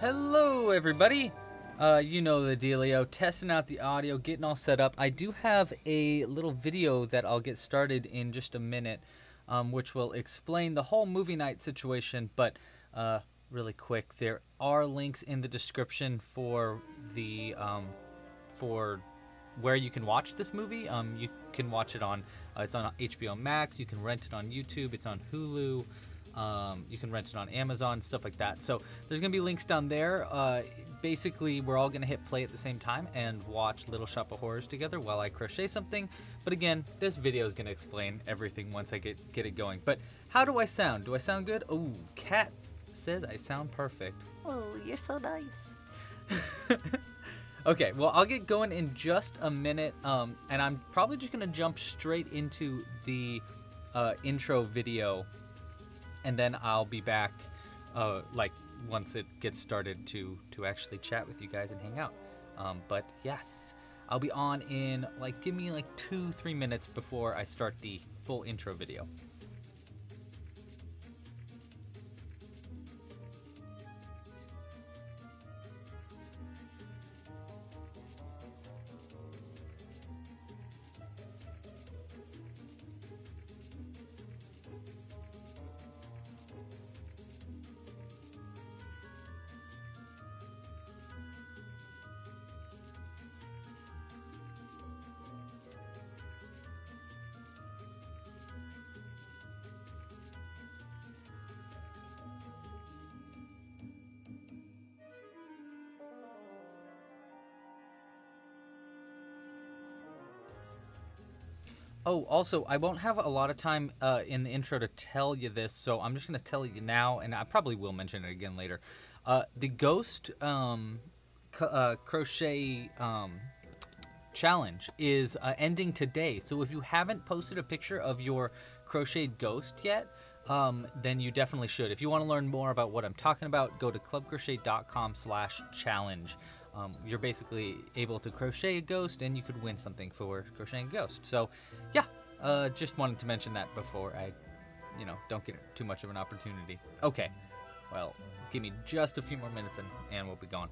Hello, everybody. Uh, you know the dealio. Testing out the audio, getting all set up. I do have a little video that I'll get started in just a minute, um, which will explain the whole movie night situation. But uh, really quick, there are links in the description for the um, for where you can watch this movie. Um, you can watch it on uh, it's on HBO Max. You can rent it on YouTube. It's on Hulu. Um, you can rent it on Amazon, stuff like that. So there's gonna be links down there. Uh, basically, we're all gonna hit play at the same time and watch Little Shop of Horrors together while I crochet something. But again, this video is gonna explain everything once I get get it going. But how do I sound? Do I sound good? Oh, Cat says I sound perfect. Oh, you're so nice. Okay, well, I'll get going in just a minute, um, and I'm probably just gonna jump straight into the uh, intro video, and then I'll be back, uh, like once it gets started to to actually chat with you guys and hang out. Um, but yes, I'll be on in like give me like two three minutes before I start the full intro video. Oh, also, I won't have a lot of time uh, in the intro to tell you this, so I'm just going to tell you now, and I probably will mention it again later. Uh, the Ghost um, uh, Crochet um, Challenge is uh, ending today, so if you haven't posted a picture of your crocheted ghost yet, um, then you definitely should. If you want to learn more about what I'm talking about, go to clubcrochet.com slash challenge. Um, you're basically able to crochet a ghost and you could win something for crocheting a ghost. So, yeah, uh, just wanted to mention that before I, you know, don't get too much of an opportunity. Okay, well, give me just a few more minutes and, and we'll be gone.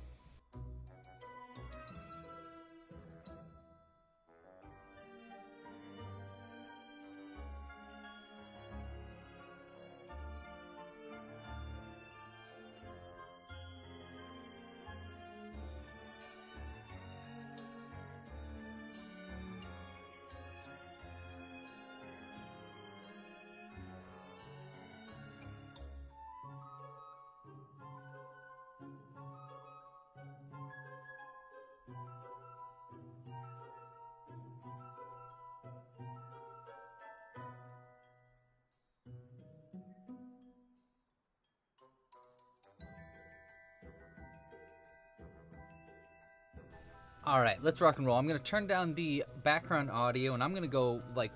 All right, let's rock and roll. I'm gonna turn down the background audio, and I'm gonna go like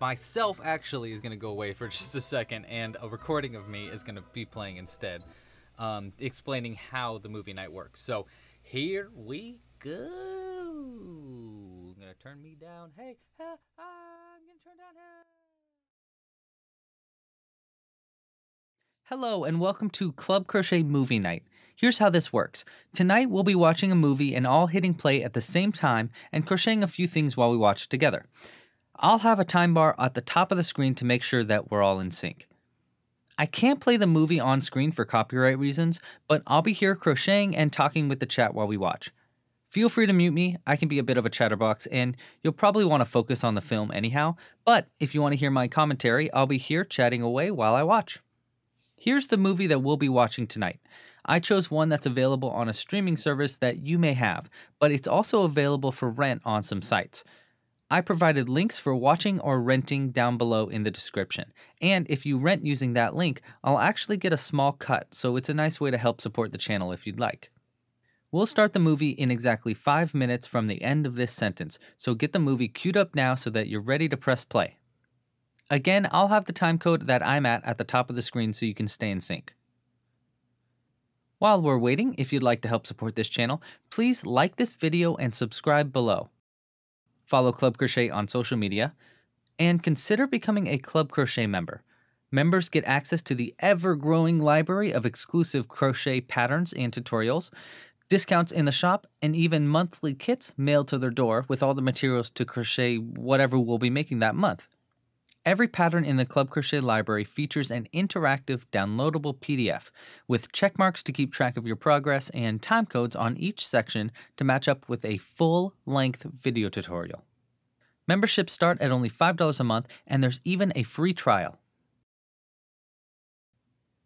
myself. Actually, is gonna go away for just a second, and a recording of me is gonna be playing instead, um, explaining how the movie night works. So here we go. I'm gonna turn me down. Hey, ha, I'm gonna turn down. Hello, and welcome to Club Crochet Movie Night. Here's how this works. Tonight, we'll be watching a movie and all hitting play at the same time and crocheting a few things while we watch together. I'll have a time bar at the top of the screen to make sure that we're all in sync. I can't play the movie on screen for copyright reasons, but I'll be here crocheting and talking with the chat while we watch. Feel free to mute me, I can be a bit of a chatterbox, and you'll probably want to focus on the film anyhow, but if you want to hear my commentary, I'll be here chatting away while I watch. Here's the movie that we'll be watching tonight. I chose one that's available on a streaming service that you may have, but it's also available for rent on some sites. I provided links for watching or renting down below in the description. And if you rent using that link, I'll actually get a small cut, so it's a nice way to help support the channel if you'd like. We'll start the movie in exactly 5 minutes from the end of this sentence, so get the movie queued up now so that you're ready to press play. Again, I'll have the time code that I'm at at the top of the screen so you can stay in sync. While we're waiting, if you'd like to help support this channel, please like this video and subscribe below. Follow Club Crochet on social media, and consider becoming a Club Crochet member. Members get access to the ever growing library of exclusive crochet patterns and tutorials, discounts in the shop, and even monthly kits mailed to their door with all the materials to crochet whatever we'll be making that month. Every pattern in the Club Crochet library features an interactive downloadable PDF with check marks to keep track of your progress and time codes on each section to match up with a full length video tutorial. Memberships start at only $5 a month, and there's even a free trial.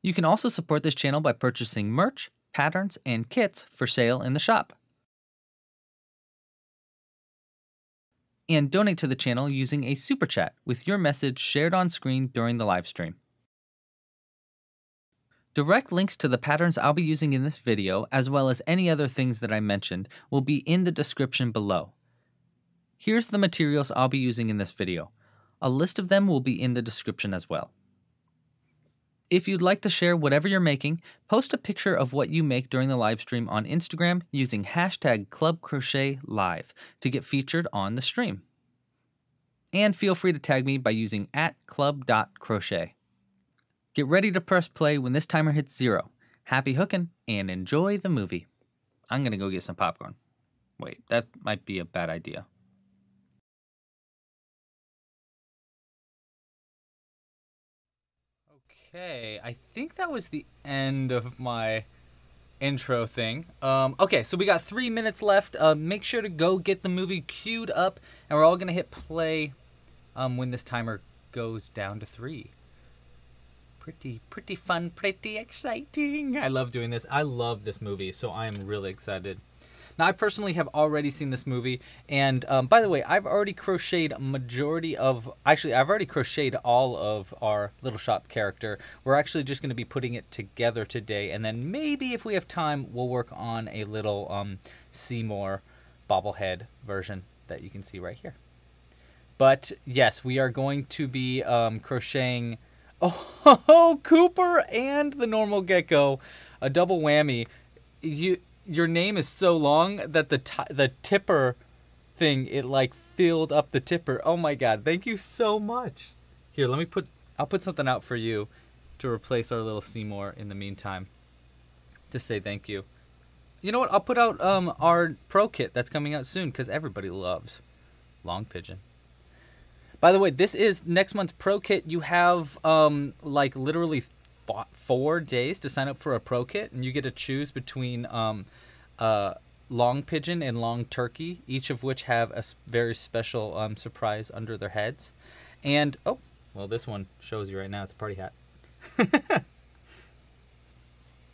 You can also support this channel by purchasing merch, patterns, and kits for sale in the shop. And donate to the channel using a super chat with your message shared on screen during the live stream. Direct links to the patterns I'll be using in this video, as well as any other things that I mentioned, will be in the description below. Here's the materials I'll be using in this video. A list of them will be in the description as well. If you'd like to share whatever you're making, post a picture of what you make during the live stream on Instagram using hashtag ClubCrochetLive to get featured on the stream. And feel free to tag me by using at club.crochet. Get ready to press play when this timer hits zero. Happy hooking and enjoy the movie. I'm gonna go get some popcorn. Wait, that might be a bad idea. Okay, I think that was the end of my intro thing. Um, okay, so we got three minutes left. Uh, make sure to go get the movie queued up, and we're all gonna hit play um, when this timer goes down to three. Pretty, pretty fun, pretty exciting. I love doing this. I love this movie, so I am really excited. Now, I personally have already seen this movie, and um, by the way, I've already crocheted a majority of. Actually, I've already crocheted all of our Little Shop character. We're actually just going to be putting it together today, and then maybe if we have time, we'll work on a little um, Seymour bobblehead version that you can see right here. But yes, we are going to be um, crocheting. Oh, Cooper and the normal gecko, a double whammy. You your name is so long that the the tipper thing it like filled up the tipper. Oh my god, thank you so much. Here, let me put I'll put something out for you to replace our little Seymour in the meantime. To say thank you. You know what? I'll put out um our pro kit that's coming out soon cuz everybody loves long pigeon. By the way, this is next month's pro kit. You have um like literally four days to sign up for a pro kit, and you get to choose between um, uh, long pigeon and long turkey, each of which have a very special um, surprise under their heads. And oh, well, this one shows you right now. It's a party hat.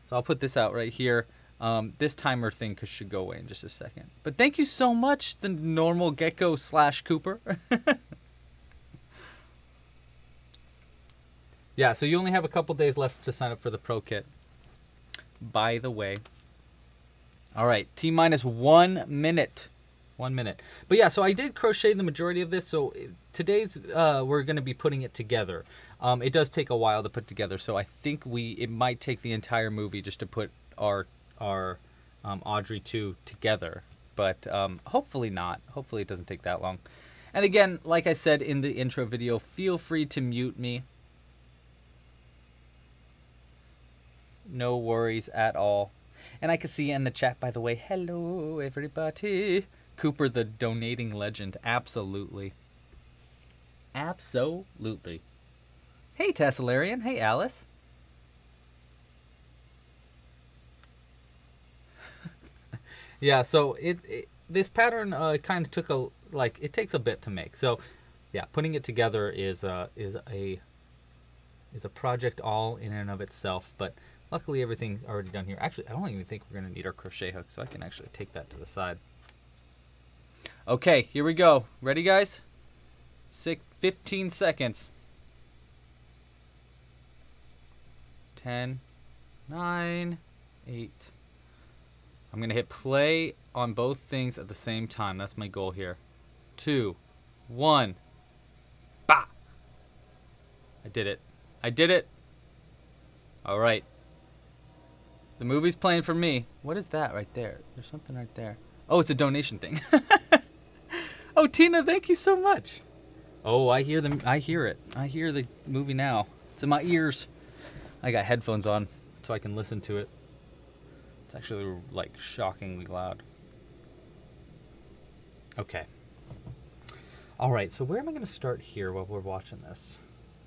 so I'll put this out right here. Um, this timer thing should go away in just a second. But thank you so much, the normal gecko slash Cooper. Yeah, so you only have a couple days left to sign up for the pro kit. By the way. All right, T minus one minute. One minute. But yeah, so I did crochet the majority of this. So today's uh, we're going to be putting it together. Um, it does take a while to put together, so I think we it might take the entire movie just to put our our um, Audrey two together. But um, hopefully not. Hopefully it doesn't take that long. And again, like I said in the intro video, feel free to mute me No worries at all. And I can see in the chat, by the way, hello, everybody. Cooper, the donating legend. Absolutely. Absolutely. Hey, Tessalarian. Hey, Alice. yeah, so it, it this pattern uh, kind of took a like it takes a bit to make. So, yeah, putting it together is uh, is a is a project all in and of itself. But Luckily, everything's already done here. Actually, I don't even think we're going to need our crochet hook, so I can actually take that to the side. Okay, here we go. Ready, guys? Six, 15 seconds. 10, 9, 8. I'm going to hit play on both things at the same time. That's my goal here. 2, 1. Bah! I did it. I did it. All right. The movie's playing for me. What is that right there? There's something right there. Oh, it's a donation thing. oh, Tina, thank you so much. Oh, I hear them. I hear it. I hear the movie now. It's in my ears. I got headphones on so I can listen to it. It's actually like shockingly loud. Okay. All right, so where am I going to start here while we're watching this?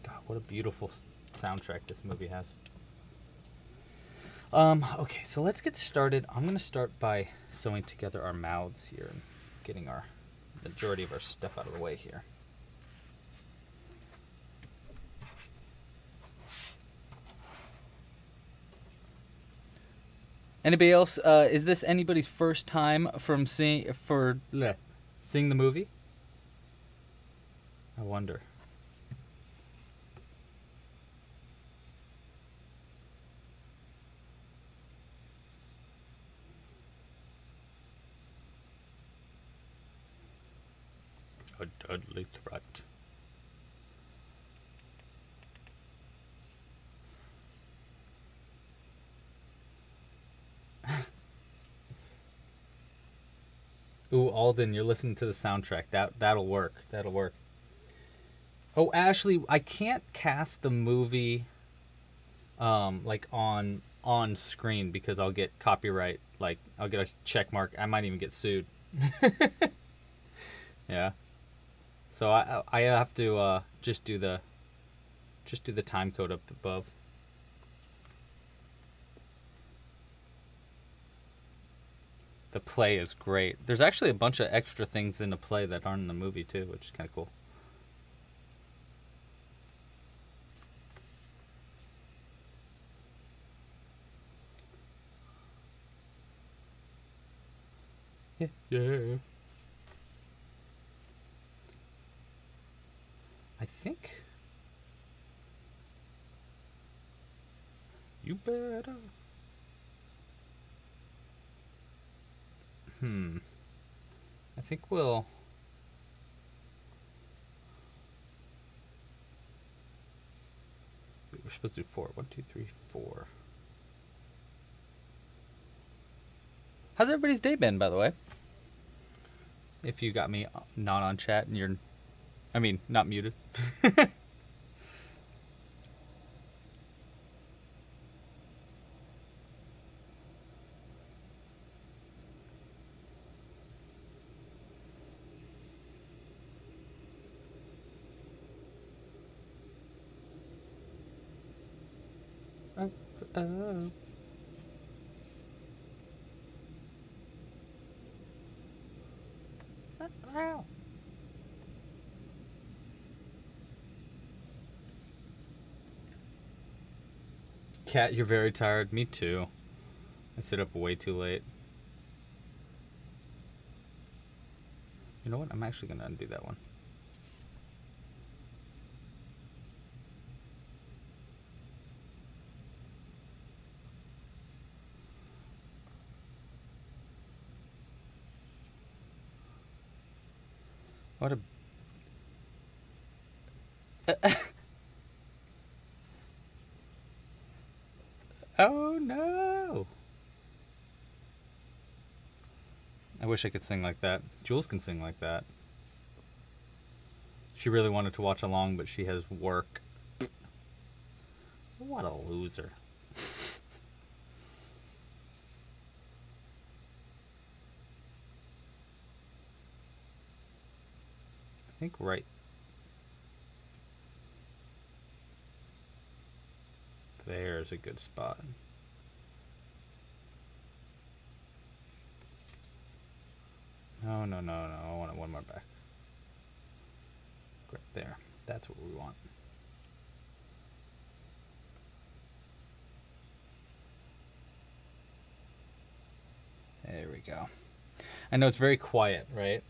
God, what a beautiful soundtrack this movie has. Um, okay, so let's get started. I'm to start by sewing together our mouths here and getting our majority of our stuff out of the way here. Anybody else? Uh, is this anybody's first time from seeing for bleh, seeing the movie? I wonder. A deadly threat. Ooh, Alden, you're listening to the soundtrack. That that'll work. That'll work. Oh, Ashley, I can't cast the movie um like on on screen because I'll get copyright like I'll get a check mark. I might even get sued. yeah. So I I have to uh just do the just do the time code up above. The play is great. There's actually a bunch of extra things in the play that aren't in the movie too, which is kind of cool. Yeah. Yeah. I think. You better. Hmm. I think we'll. we We're supposed to do four. One, two, three, four. How's everybody's day been, by the way? If you got me not on chat and you're. I mean, not muted. Cat, you're very tired. Me too. I sit up way too late. You know what? I'm actually going to undo that one. What a. oh no! I wish I could sing like that. Jules can sing like that. She really wanted to watch along, but she has work. What a loser. I think right there's a good spot. No, no, no, no. I want it one more back. Right there. That's what we want. There we go. I know it's very quiet, right?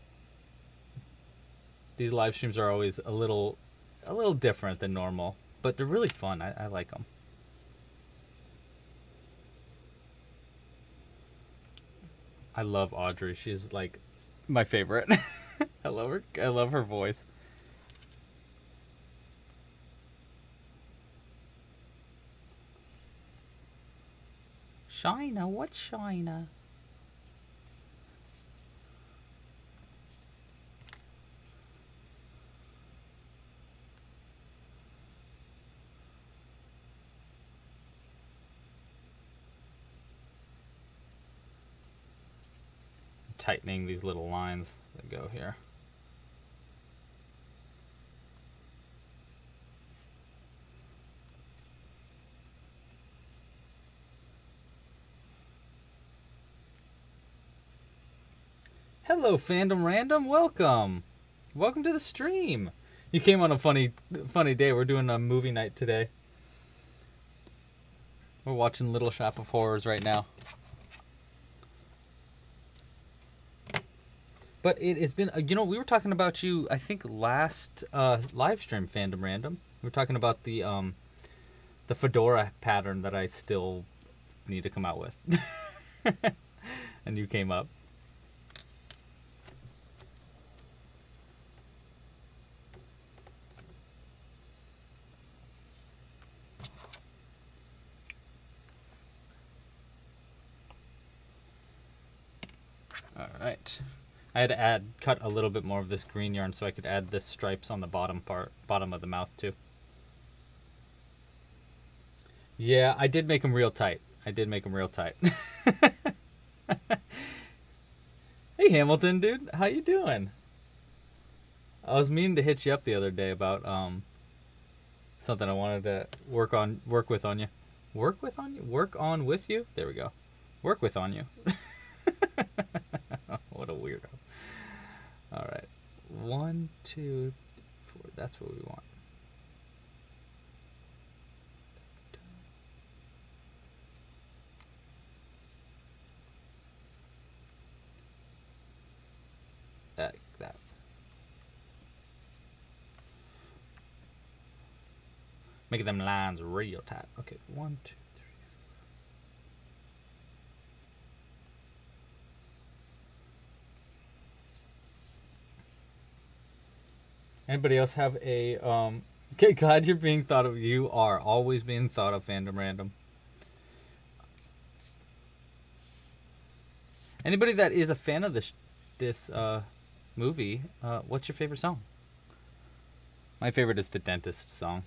These live streams are always a little, a little different than normal, but they're really fun. I, I like them. I love Audrey. She's like my favorite. I love her. I love her voice. China, what's China? Tightening these little lines that go here. Hello, fandom random. Welcome, welcome to the stream. You came on a funny, funny day. We're doing a movie night today. We're watching Little Shop of Horrors right now. But it, has been, you know, we were talking about you. I think last uh, live stream, fandom random. We were talking about the um, the fedora pattern that I still need to come out with, and you came up. All right. I had to add, cut a little bit more of this green yarn so I could add the stripes on the bottom part, bottom of the mouth too. Yeah, I did make them real tight. I did make them real tight. hey Hamilton, dude, how you doing? I was meaning to hit you up the other day about um something I wanted to work on, work with on you. Work with on you? Work on with you? There we go. Work with on you. All right. One, two, four. That's what we want. Like that. Making them lines real tight. Okay, one, two. Anybody else have a um okay, glad you're being thought of. You are always being thought of fandom random. Anybody that is a fan of this this uh movie, uh what's your favorite song? My favorite is the dentist song.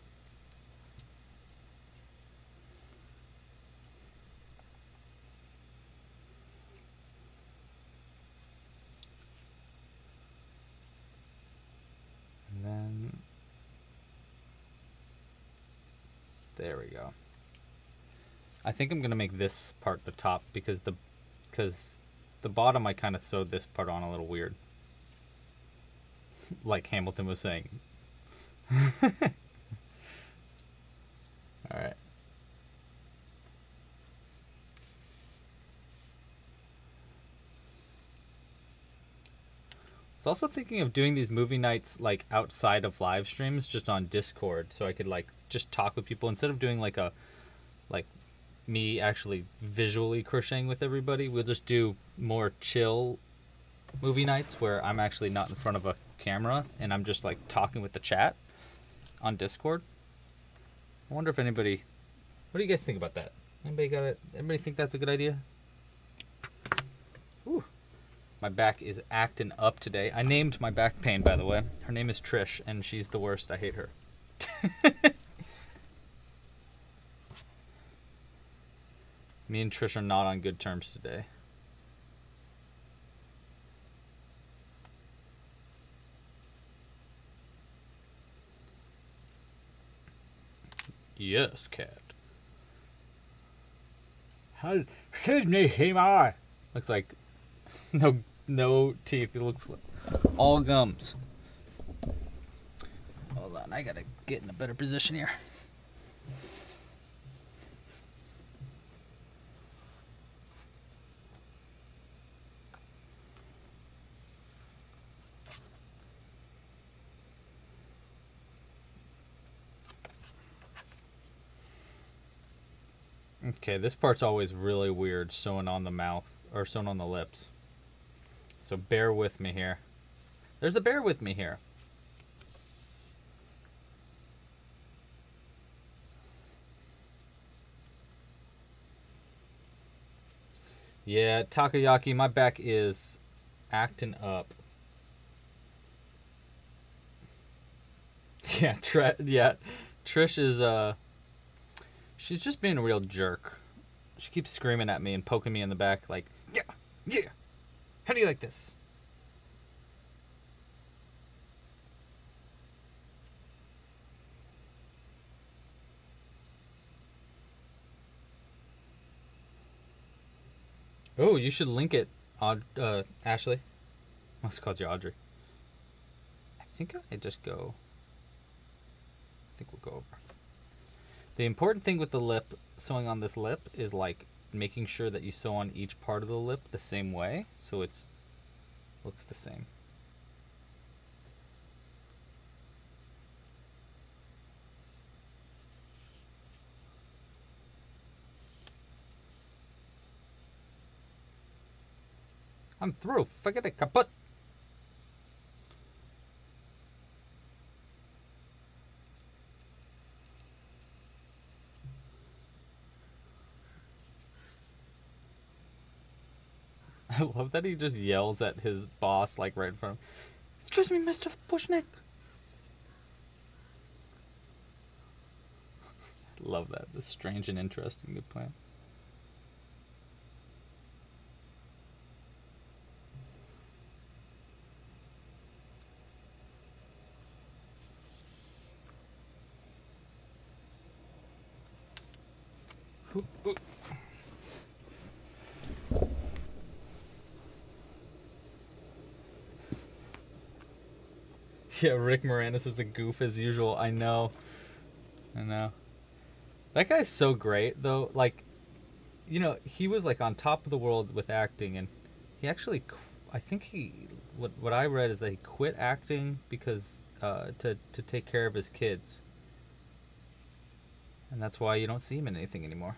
then there we go. I think I'm gonna make this part the top because the because the bottom I kind of sewed this part on a little weird, like Hamilton was saying. All right. I was also thinking of doing these movie nights like outside of live streams, just on Discord, so I could like just talk with people instead of doing like a me actually visually crocheting with everybody. We'll just do more chill movie nights where I'm actually not in front of a camera and I'm just like talking with the chat on Discord. I wonder if anybody what do you guys think about that? Anybody got it? Anybody think that's a good idea? Ooh. My back is acting up today. I named my back pain, by the way. Her name is Trish, and she's the worst. I hate her. Me and Trish are not on good terms today. Yes, cat. Excuse me, Seymour. Looks like no no teeth. It looks like all gums. Hold on, I gotta get in a better position here. Okay, this part's always really weird sewing on the mouth or sewing on the lips. So bear with me here. There's a bear with me here. Yeah, Takoyaki, my back is acting up. Yeah, Tr- yeah, Trish is uh she's just being a real jerk. She keeps screaming at me and poking me in the back like, "Yeah, yeah, How do you like this? Oh, you should link it, Aud- uh, Ashley. I was called you Audrey. I think I just go. I think we'll go over. The important thing with the lip, sewing on this lip, is like making sure that you sew on each part of the lip the same way, so it's looks the same. I'm through. Forget it, kaput. I love that he just yells at his boss like right in front of him. Excuse me, Mr. Mushnik. love that. The strange and interesting new plan. Yeah, Rick Moranis is a goof as usual. I know. I know. That guy's so great though. Like you know, he was like on top of the world with acting and he actually I think he what what I read is that he quit acting because uh to to take care of his kids. And that's why you don't see him in anything anymore.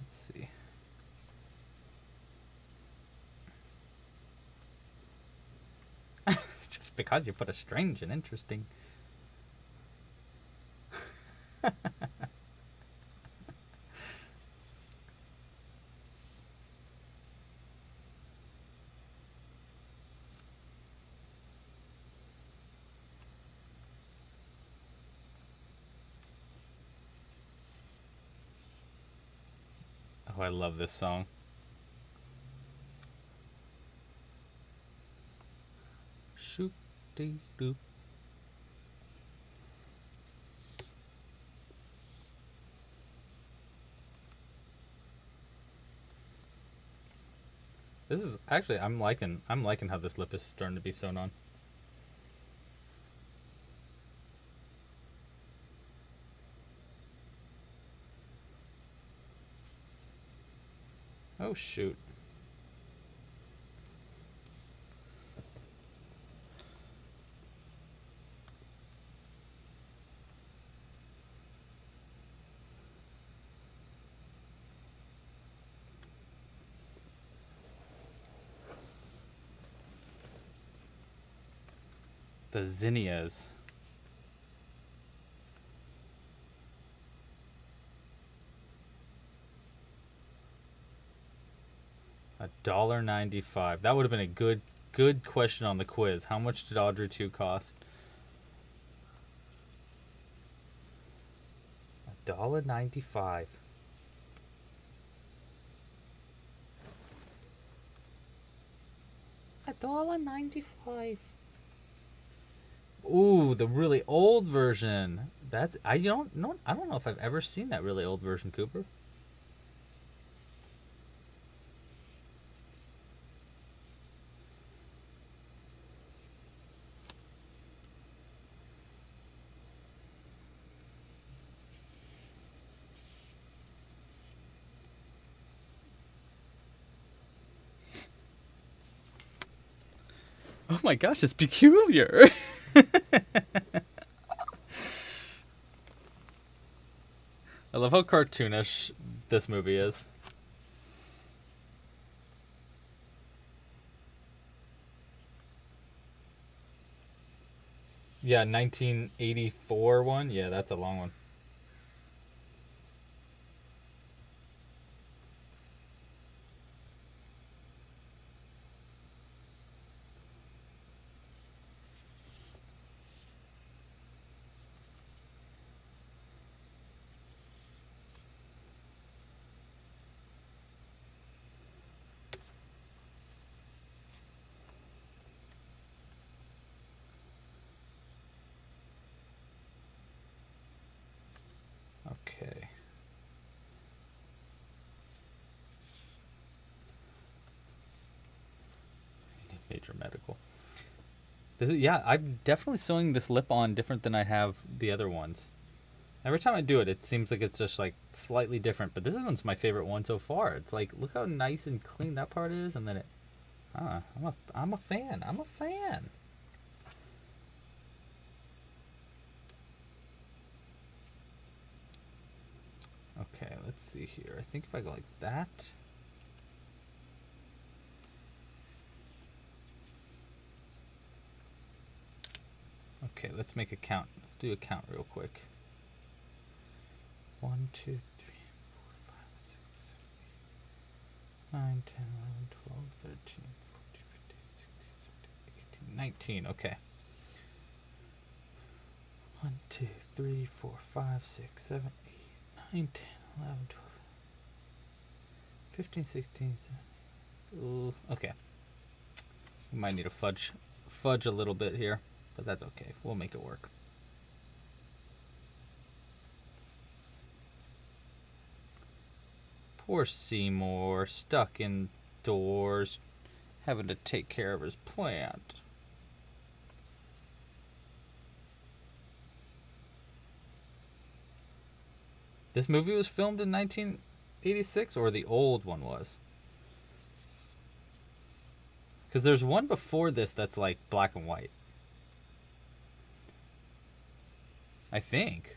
Let's see. Just because you put a strange and interesting. Oh, I love this song. Shoot dee. This is actually I'm liking I'm liking how this lip is starting to be sewn on. Oh shoot. The zinnias. A dollar ninety-five. That would have been a good, good question on the quiz. How much did Audrey two cost? A dollar ninety-five. A dollar ninety-five. Ooh, the really old version. That's I don't know. I don't know if I've ever seen that really old version, Cooper. Oh my gosh, it's peculiar. I love how cartoonish this movie is. Yeah, 1984 one. Yeah, that's a long one. This is yeah. I'm definitely sewing this lip on different than I have the other ones. Every time I do it, it seems like it's just like slightly different. But this one's my favorite one so far. It's like look how nice and clean that part is, and then it. Ah, I'm a I'm a fan. I'm a fan. Okay, let's see here. I think if I go like that. Okay, let's make a count. Let's do a count real quick. 1, 2, 3, 4, 5, 6, 7, 8, 9, 10, 11, 12, 13, 14, 15, 16, 17, 18, 19. Okay. 1, 2, 3, 4, 5, 6, 7, 8, 9, 10, 11, 12, 15, 16, 17. Okay. We might need to fudge fudge a little bit here. But that's okay. We'll make it work. Poor Seymour, stuck indoors, having to take care of his plant. This movie was filmed in 1986, or the old one was? Because there's one before this that's like black and white. I think.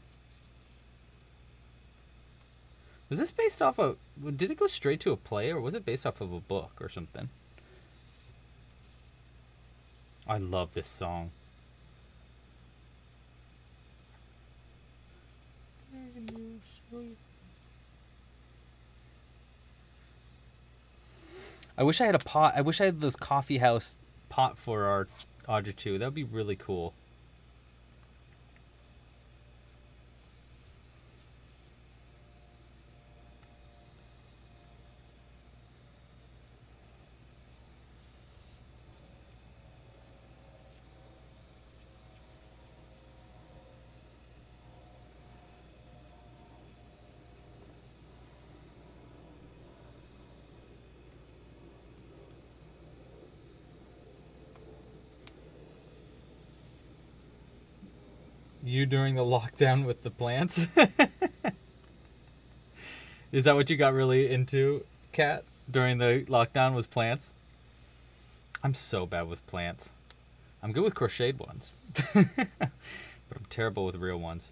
Was this based off of? Did it go straight to a play, or was it based off of a book or something? I love this song. I wish I had a pot. I wish I had this coffee house pot for our Audrey too. That would be really cool. You during the lockdown with the plants? Is that what you got really into, Kat, during the lockdown was plants? I'm so bad with plants. I'm good with crocheted ones. but I'm terrible with real ones.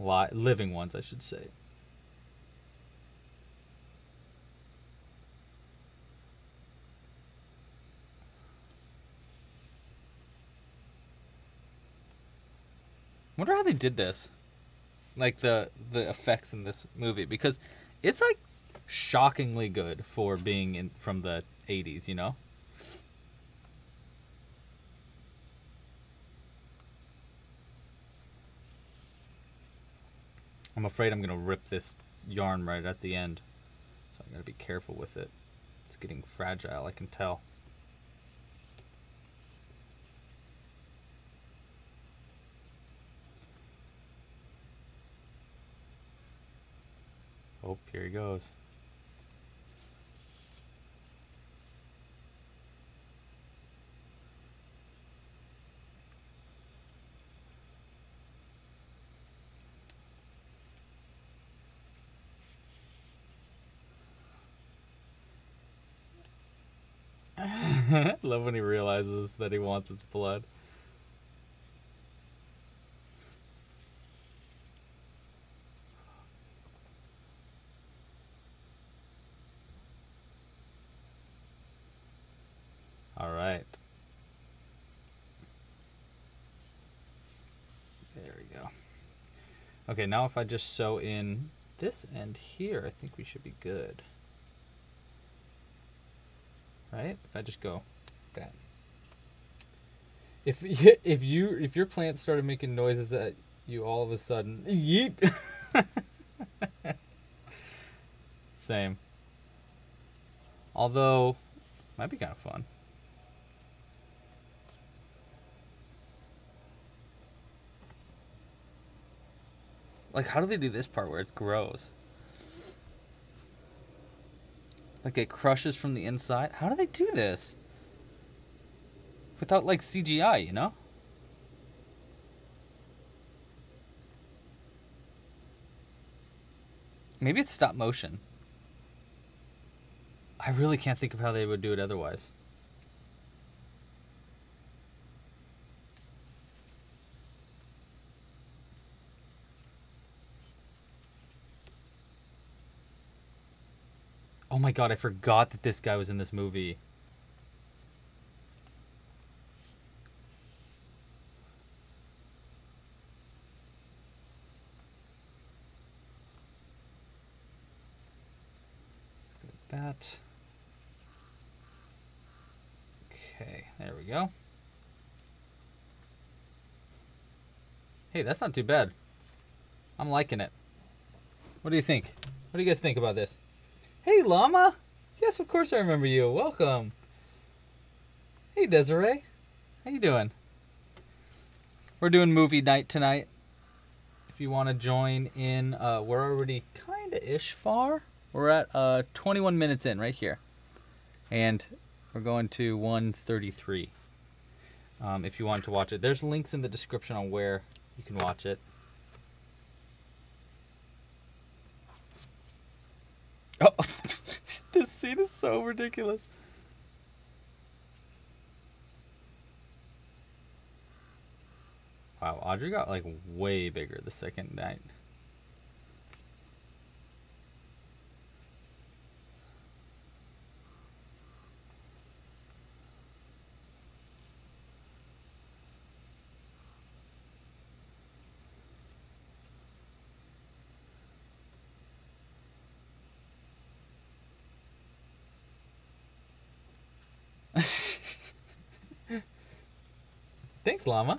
Li- living ones, I should say. Wonder how they did this. Like the the effects in this movie because it's like shockingly good for being in from the 80s you know? I'm afraid i'm gonna rip this yarn right at the end. So i gotta be careful with it. It's getting fragile i can tell Oh, here he goes. Love when he realizes that he wants its blood. All right. There we go. Okay, now if I just sew in this end here, I think we should be good. Right? If I just go that. If if you if your plant started making noises at you all of a sudden, yeet. Same. Although, might be kind of fun. Like, how do they do this part where it grows? Like it crushes from the inside. How do they do this? Without like CGI, you know? Maybe it's stop motion. I really can't think of how they would do it otherwise. Oh my god, I forgot that this guy was in this movie. That. Okay, there we go. Hey, that's not too bad. I'm liking it. What do you think? What do you guys think about this? Hey, Llama! Yes, of course I remember you. Welcome. Hey, Desiree. How you doing? We're doing movie night tonight. If you want to join in, uh, we're already kind of ish far. We're at uh, 21 minutes in right here. And we're going to 133. Um, if you want to watch it, there's links in the description on where you can watch it. Oh, this scene is so ridiculous. Wow, Audrey got like way bigger the second night. Thanks, Llama.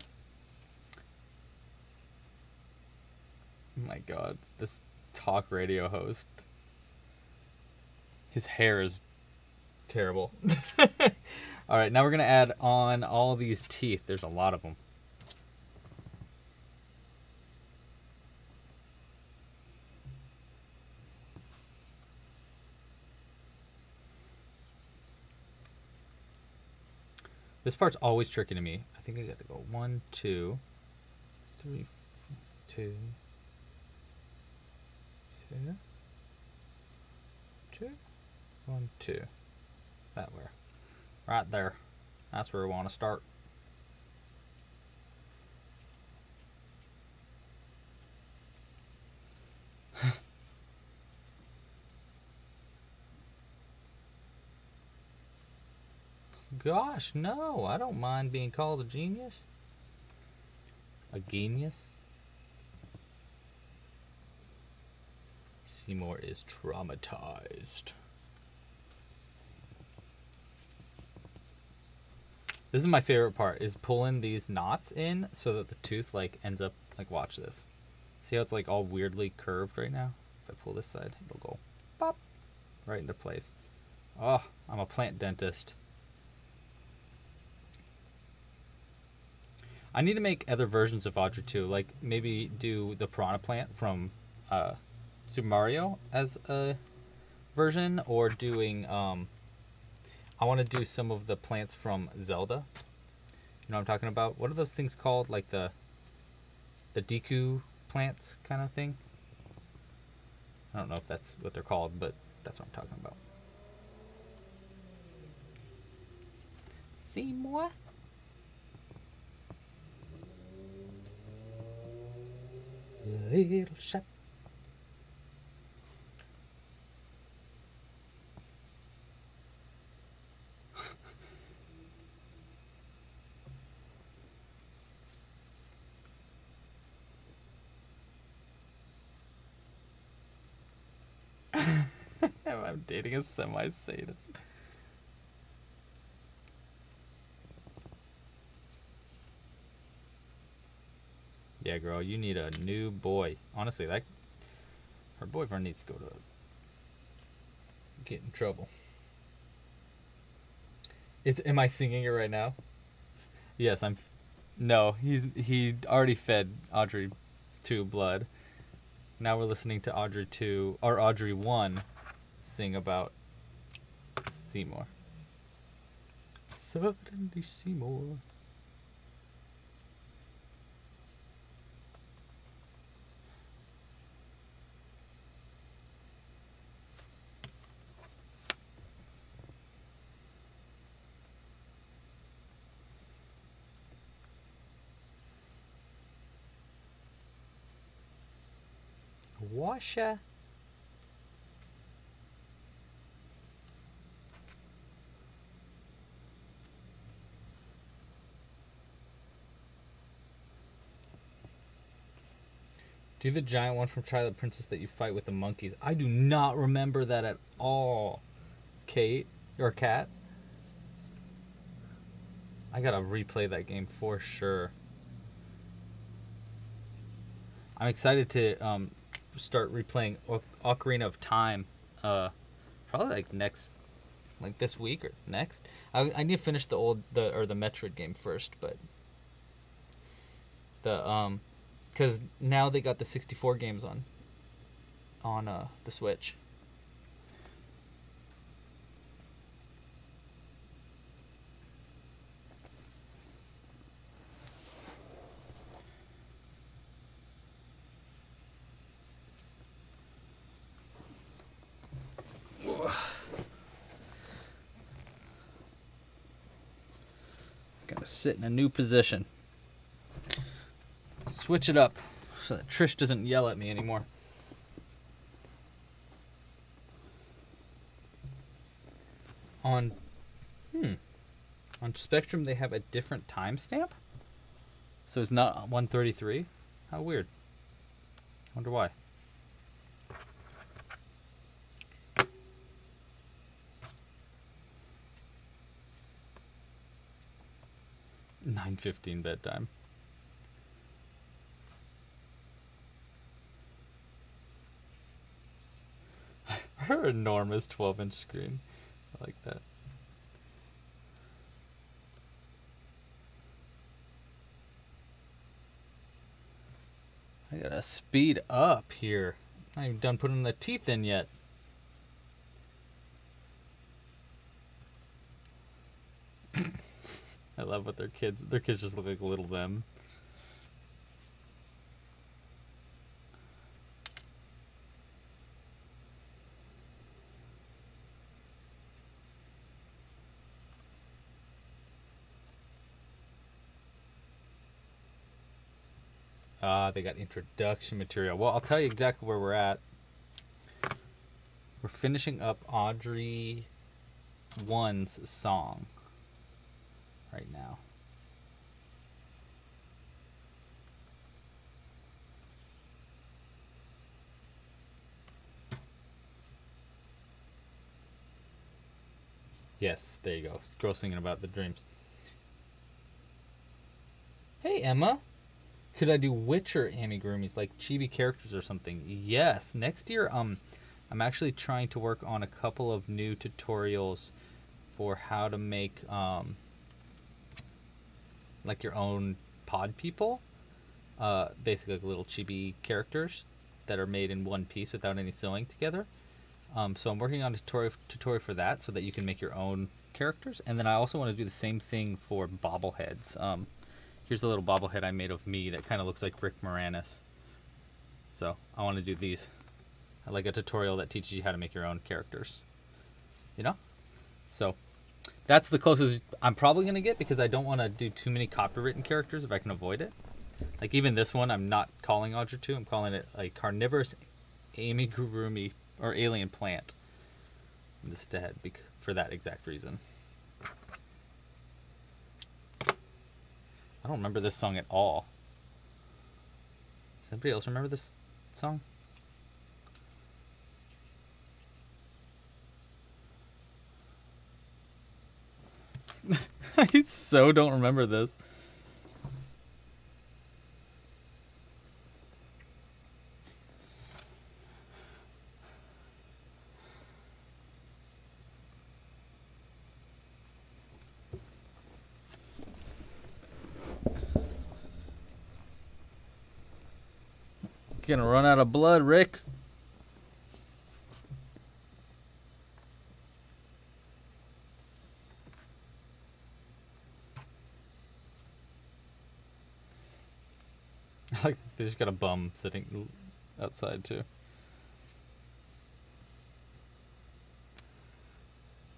My god, this talk radio host. His hair is terrible. all right, now we're going to add on all these teeth. There's a lot of them. This part's always tricky to me. I think I got to go one, two, three, two, two, one, two. That where? Right there. That's where we want to start. Gosh, no, I don't mind being called a genius. A genius? Seymour is traumatized. This is my favorite part is pulling these knots in so that the tooth like ends up like watch this. See how it's like all weirdly curved right now? If I pull this side, it'll go pop right into place. Oh, I'm a plant dentist. I need to make other versions of Audrey too, like maybe do the Piranha Plant from uh, Super Mario as a version, or doing. Um, I want to do some of the plants from Zelda. You know what I'm talking about? What are those things called? Like the the Deku plants kind of thing. I don't know if that's what they're called, but that's what I'm talking about. See Seymour. Little shop. I'm dating a semi Yeah, girl, you need a new boy. Honestly, that her boyfriend needs to go to get in trouble. Is am I singing it right now? Yes, I'm. No, he's he already fed Audrey two blood. Now we're listening to Audrey 2 or Audrey 1 sing about Seymour. Suddenly Seymour. Washer. Do the giant one from Twilight Princess that you fight with the monkeys. I do not remember that at all. Kate or Cat. I gotta replay that game for sure. I'm excited to um, start replaying o- Ocarina of Time. Uh, probably like next, like this week or next. I, I need to finish the old the or the Metroid game first, but the um, because now they got the 64 games on on uh the Switch. Gotta sit in a new position. Switch it up so that Trish doesn't yell at me anymore. On hmm. On Spectrum they have a different timestamp? So it's not 133? How weird. Wonder why. Nine fifteen bedtime. Her enormous twelve inch screen. I like that. I gotta speed up here. I ain't done putting the teeth in yet. I love what their kids their kids just look like a little them. Ah, they got introduction material. Well, I'll tell you exactly where we're at. We're finishing up Audrey 1's song right now. Yes, there you go. Girl singing about the dreams. Hey, Emma. Could I do Witcher amigurumis like chibi characters or something? Yes. Next year, um, I'm actually trying to work on a couple of new tutorials for how to make um, like your own pod people. Uh, basically, like little chibi characters that are made in one piece without any sewing together. Um, so I'm working on a tutorial, tutorial for that so that you can make your own characters. And then I also want to do the same thing for bobbleheads. Um, here's a little bobblehead I made of me that kind of looks like Rick Moranis. So I want to do these. Like a tutorial that teaches you how to make your own characters. You know? So that's the closest I'm probably going to get because I don't want to do too many copywritten characters if I can avoid it. Like even this one, I'm not calling Audrey 2. I'm calling it a carnivorous amigurumi or alien plant instead for that exact reason. I don't remember this song at all. Does anybody else remember this song? I so don't remember this. gonna run out of blood, Rick. like they just got a bum sitting outside too.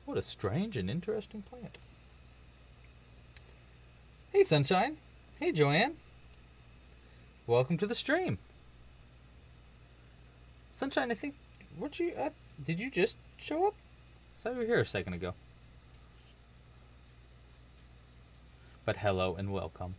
What a strange and interesting plant. Hey, Sunshine. Hey, Joanne. Welcome to the stream. Sunshine, I think. Weren't you. Uh, did you just show up? I thought you were here a second ago. But hello and welcome.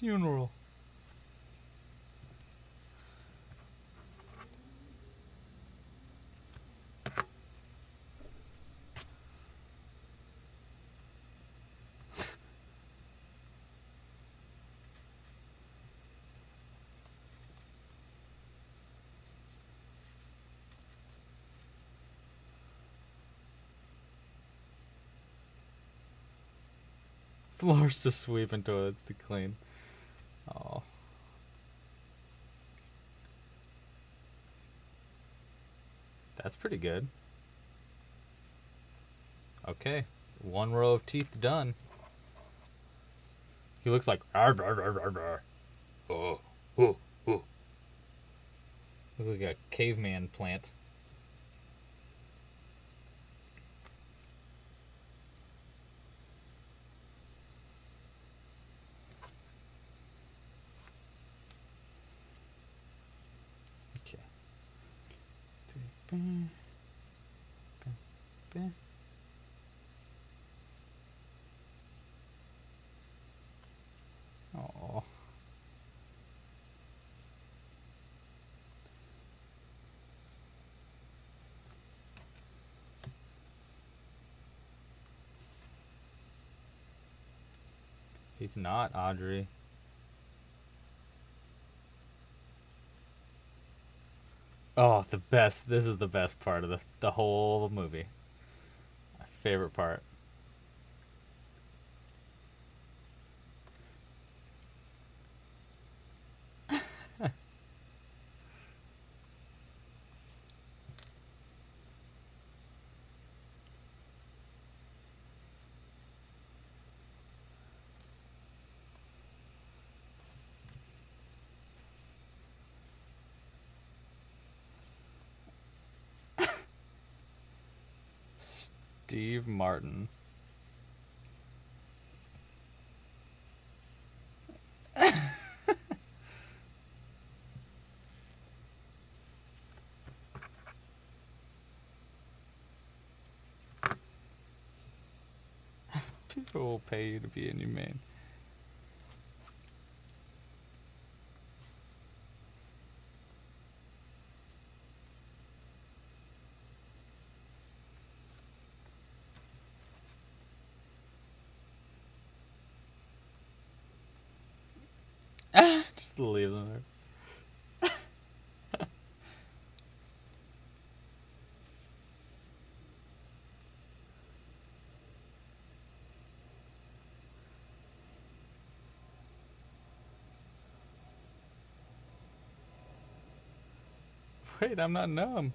Funeral. Floors to sweep and toilets to clean. Oh. That's pretty good. Okay. One row of teeth done. He looks like arr, arr, arr, arr, arr. Oh, oh, oh. Looks like a caveman plant. Okay. Oh. He's not, Audrey. Oh, the best. This is the best part of the, the whole movie. My favorite part. Steve Martin. People will pay you to be inhumane. Just leave them there. Wait, I'm not numb.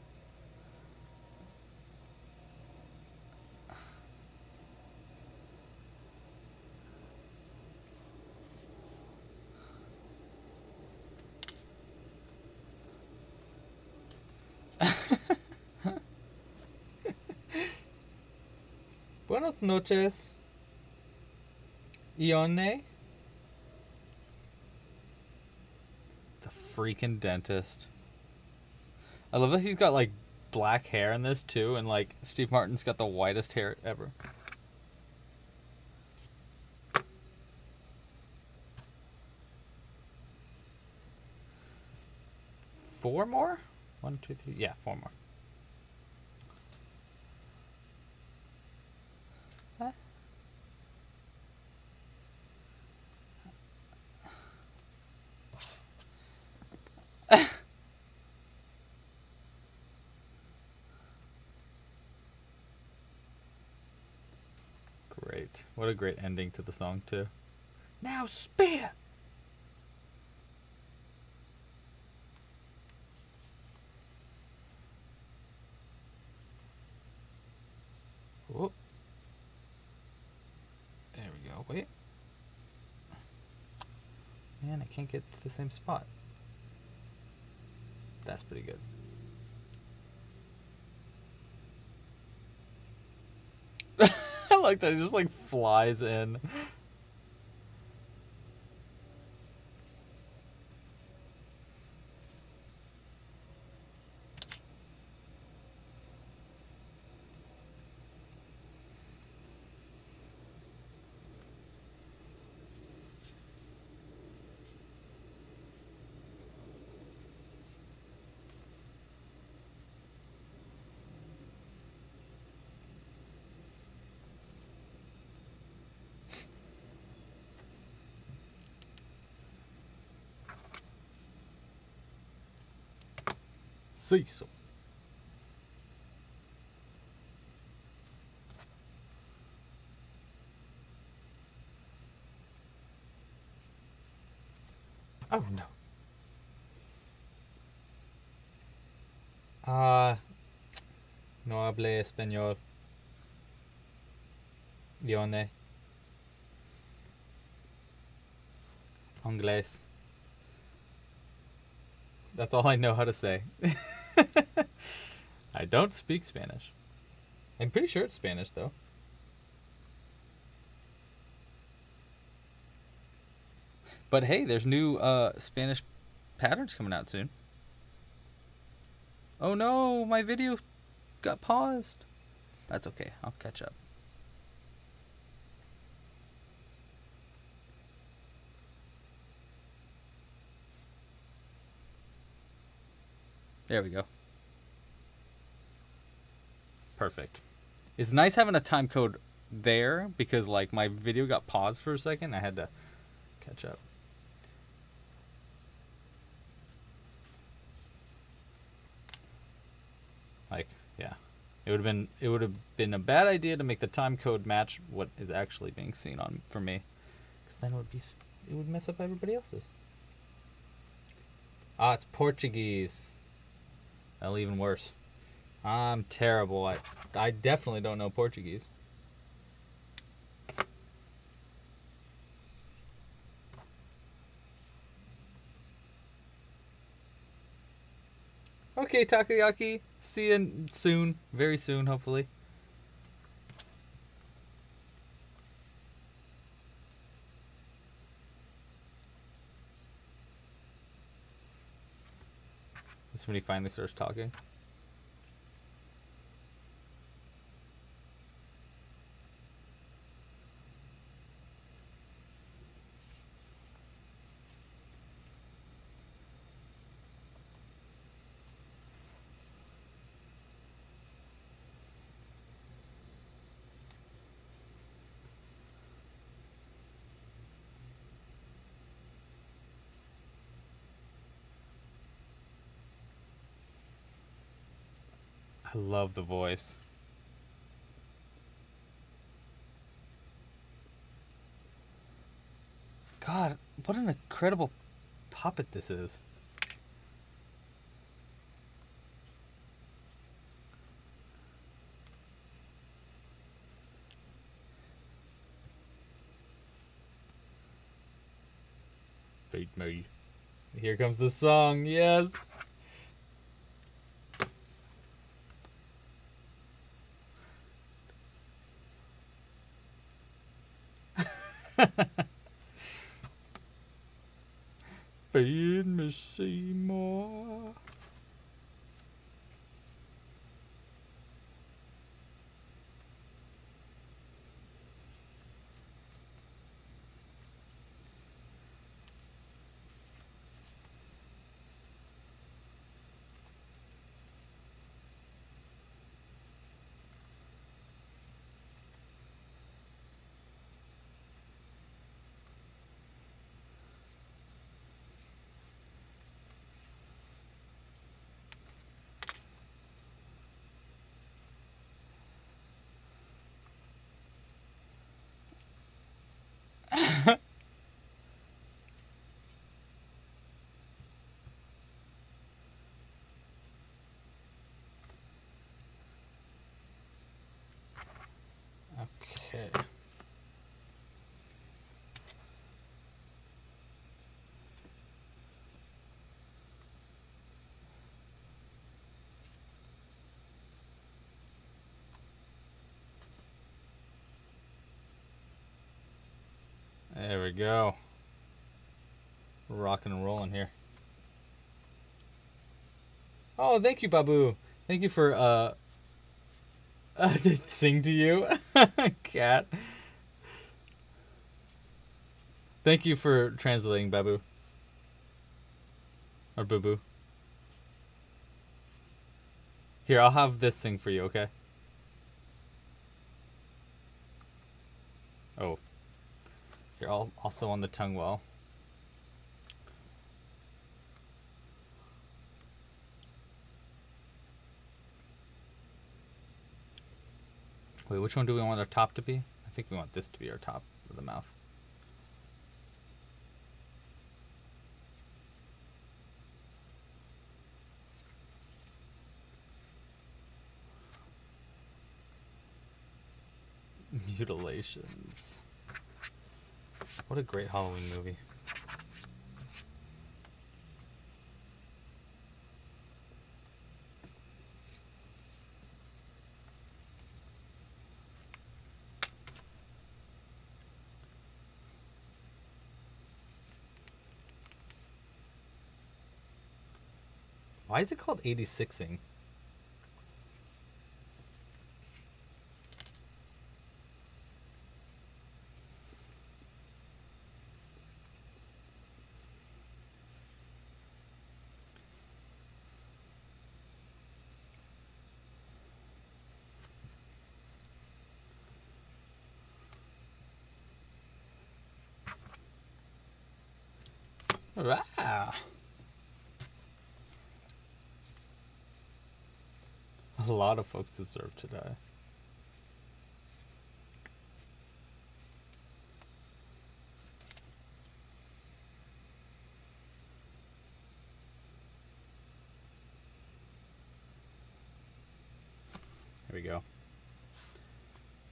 Buenas noches. Ione? The freaking dentist. I love that he's got like black hair in this too, and like Steve Martin's got the whitest hair ever. Four more? One, two, three. Yeah, four more. Huh? great what a great ending to the song too. Now. Whoop. There we go. Wait. Man, I can't get to the same spot. That's pretty good. I like that. It just like flies in. Cecil. Oh no. Ah, no hable español. Lione. Inglés. That's all I know how to say. I don't speak Spanish. I'm pretty sure it's Spanish though. But hey, there's new uh, Spanish patterns coming out soon. Oh no, my video got paused. That's okay. I'll catch up. There we go. Perfect. It's nice having a time code there because like my video got paused for a second. I had to catch up. Like, yeah. It would have been it would have been a bad idea to make the time code match what is actually being seen on for me cuz then it would be it would mess up everybody else's. Ah, it's Portuguese. That'll even worse. I'm terrible. I, I definitely don't know Portuguese. Okay, Takoyaki. See you soon. Very soon, hopefully. He finally starts talking. I love the voice. God, what an incredible puppet this is. Feed me. Here comes the song, yes. Feed me, Seymour. Go. Rocking and rolling here. Oh, thank you, Babu. Thank you for uh, uh sing to you, cat. Thank you for translating, Babu. Or Boo Boo. Here, I'll have this sing for you, okay? Oh. Also on the tongue well. Wait, which one do we want our top to be? I think we want this to be our top of the mouth. Mutilations. What a great Halloween movie. Why is it called 86ing? Wow. A lot of folks deserve today. Here we go.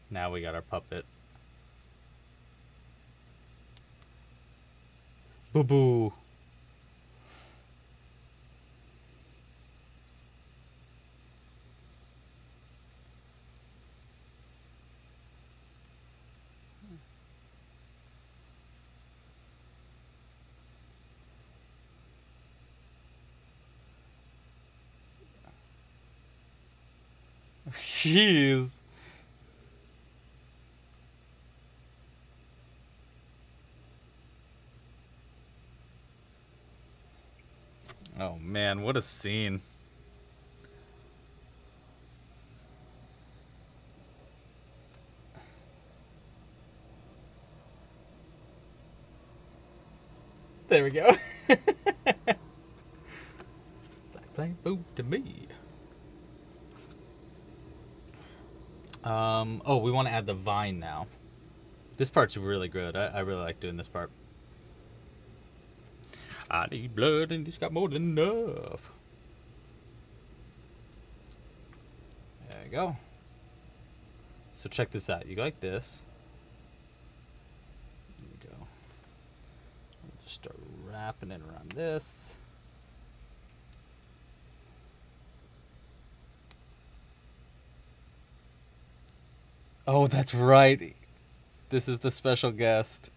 Now we got our puppet. Boo boo. Jeez. Oh man, what a scene. There we go. Black plain food to me. Um, oh, we want to add the vine now. This part's really good. I, I really like doing this part. I need blood and he's got more than enough. There you go. So check this out. You like this. There we go. just start wrapping it around this. Oh, that's right. This is the special guest.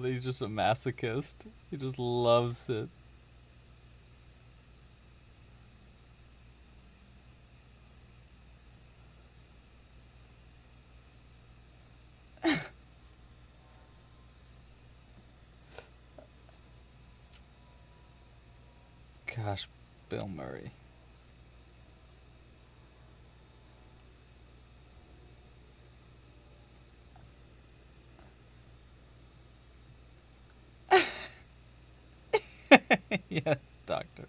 Love he's just a masochist. He just loves it. yes, doctor.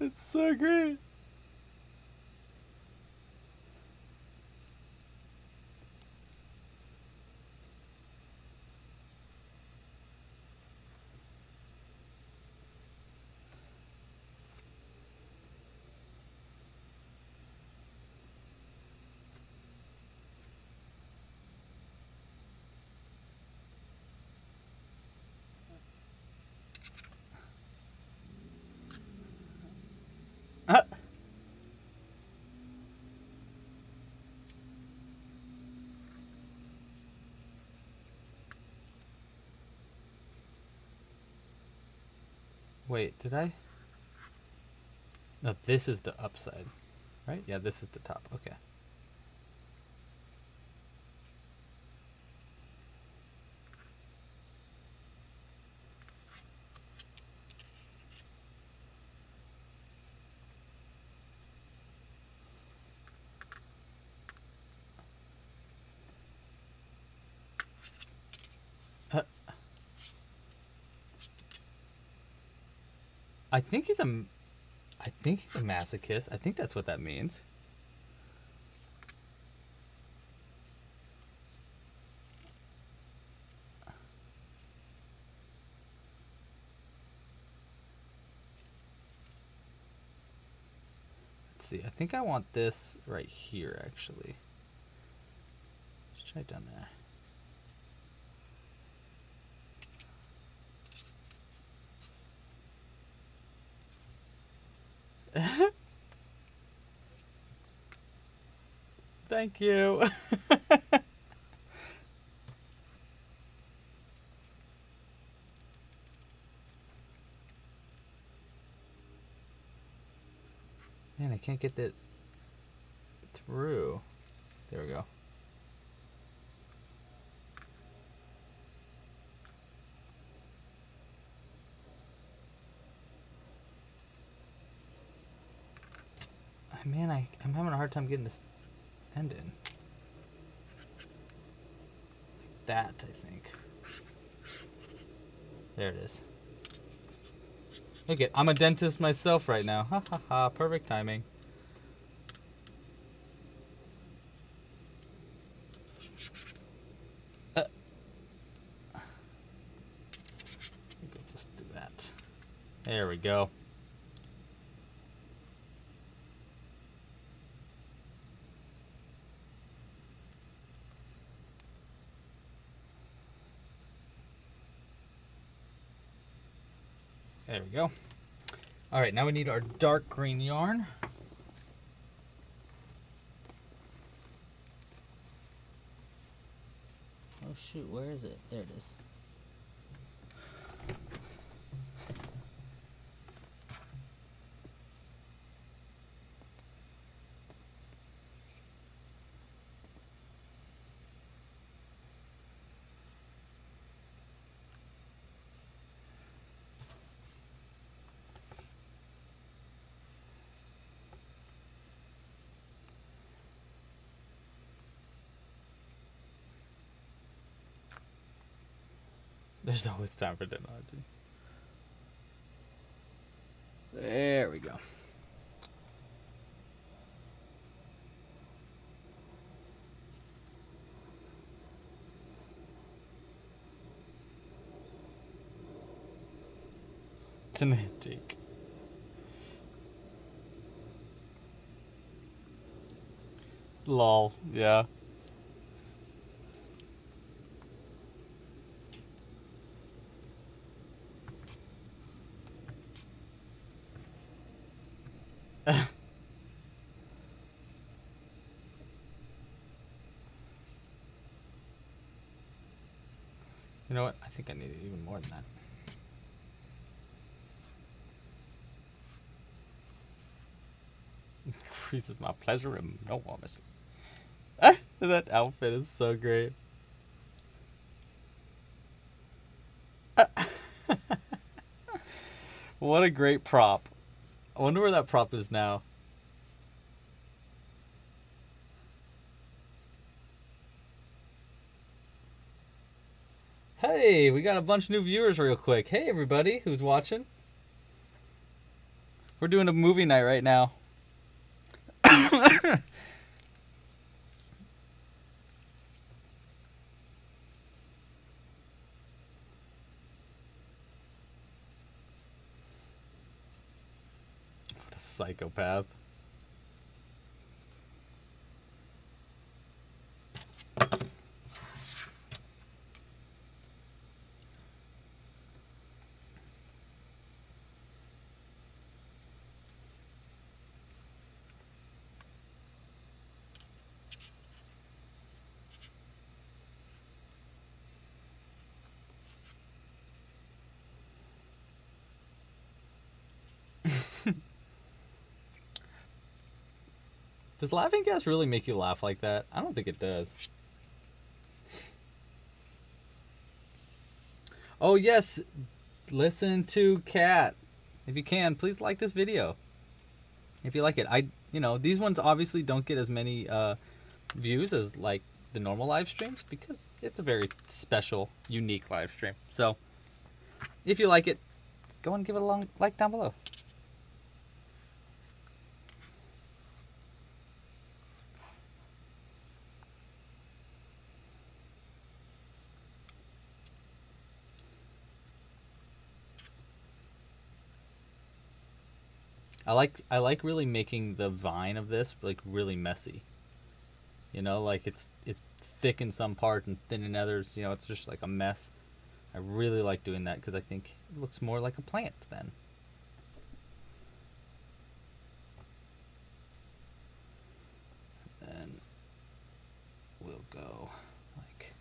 it's so great. Wait, did I? No, this is the upside, right? Yeah, this is the top. Okay. I think he's a, I think he's a masochist. I think that's what that means. Let's see. I think I want this right here, actually. Let's try it down there. Thank you. Man, I can't get that through. There we go. Man, I, I'm having a hard time getting this end in. Like that, I think. There it is. Look it, I'm a dentist myself right now. Ha ha ha, perfect timing. Uh. I think I'll just do that. There we go. There go. All right, now we need our dark green yarn. Oh shoot, where is it? There it is. There's always time for technology. There we go. It's an antique. Lol, yeah. You know what? I need even more than that. Increases my pleasure and no missing. that outfit is so great. what a great prop. I wonder where that prop is now. Hey, we got a bunch of new viewers real quick. Hey, everybody who's watching. We're doing a movie night right now. what a psychopath. Does laughing gas really make you laugh like that? I don't think it does. Oh yes, listen to Cat. If you can, please like this video. If you like it, I you know these ones obviously don't get as many uh, views as like the normal live streams because it's a very special, unique live stream. So if you like it, go and give it a long like down below. I like I like really making the vine of this like really messy. You know, like it's it's thick in some parts and thin in others. You know, it's just like a mess. I really like doing that because I think it looks more like a plant then. Then we'll go like,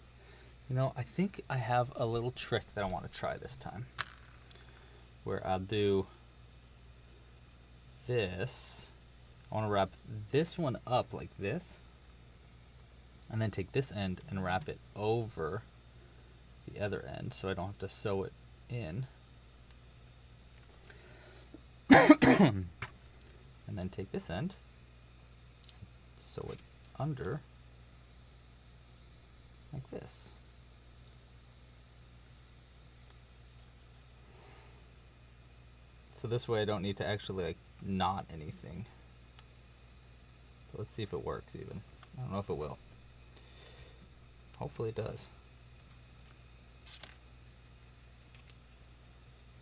you know, I think I have a little trick that I want to try this time. Where I'll do this. I want to wrap this one up like this. And then take this end and wrap it over the other end so I don't have to sew it in. and then take this end, sew it under like this. So this way I don't need to actually like knot anything. But let's see if it works even. I don't know if it will. Hopefully it does.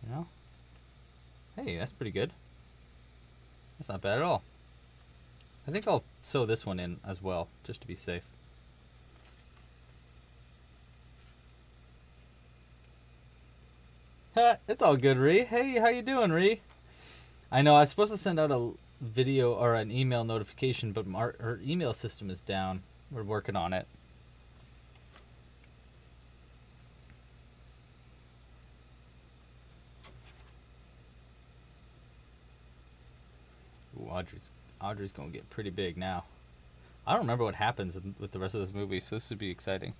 You know? Hey, that's pretty good. That's not bad at all. I think I'll sew this one in as well, just to be safe. It's all good, Ree. Hey, how you doing, Ree? I know I was supposed to send out a video or an email notification, but our, our email system is down. We're working on it. Ooh, Audrey's Audrey's gonna get pretty big now. I don't remember what happens with the rest of this movie, so this would be exciting.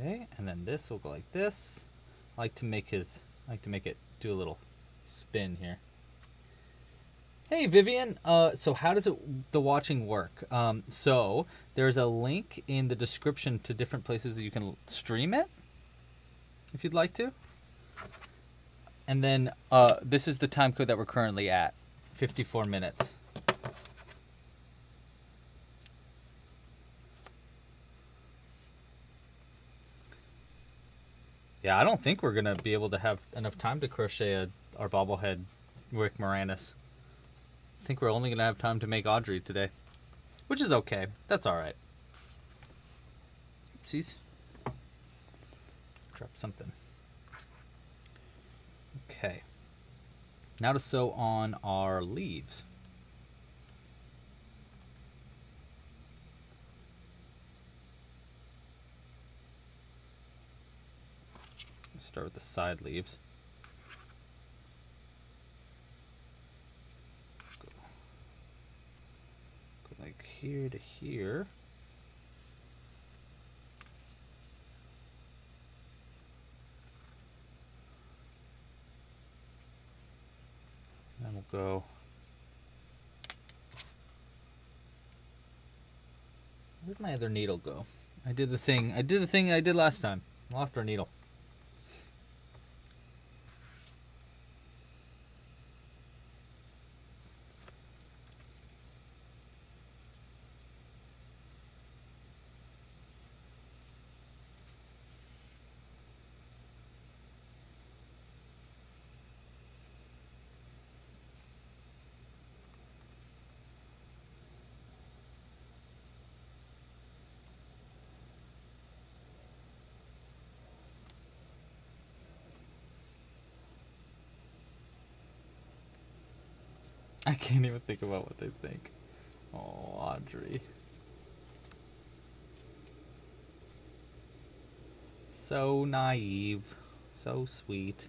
Okay, and then this will go like this. I like to make his I like to make it do a little spin here. Hey Vivian, uh, so how does it the watching work? Um, so there's a link in the description to different places that you can stream it, if you'd like to. And then uh, this is the time code that we're currently at, 54 minutes. Yeah, I don't think we're gonna be able to have enough time to crochet a, our bobblehead Rick Moranis. I think we're only gonna have time to make Audrey today, which is okay. That's all right. Oopsies. Drop something. Okay. Now to sew on our leaves. Start with the side leaves. Go, go like here to here. Then we'll go. Where'd my other needle go? I did the thing. I did the thing I did last time. Lost our needle. I can't even think about what they think. Oh, Audrey. So naive. So sweet.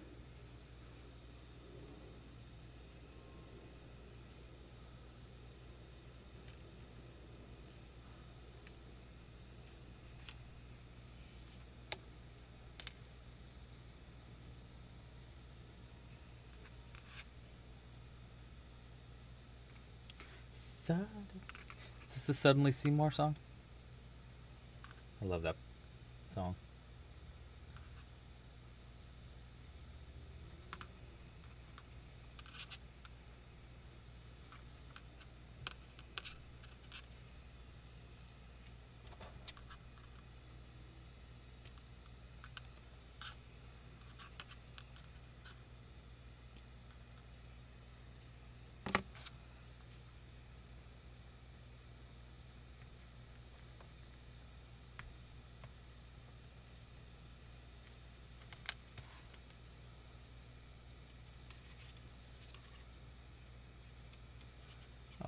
decided. Is this the Suddenly Seymour song? I love that song.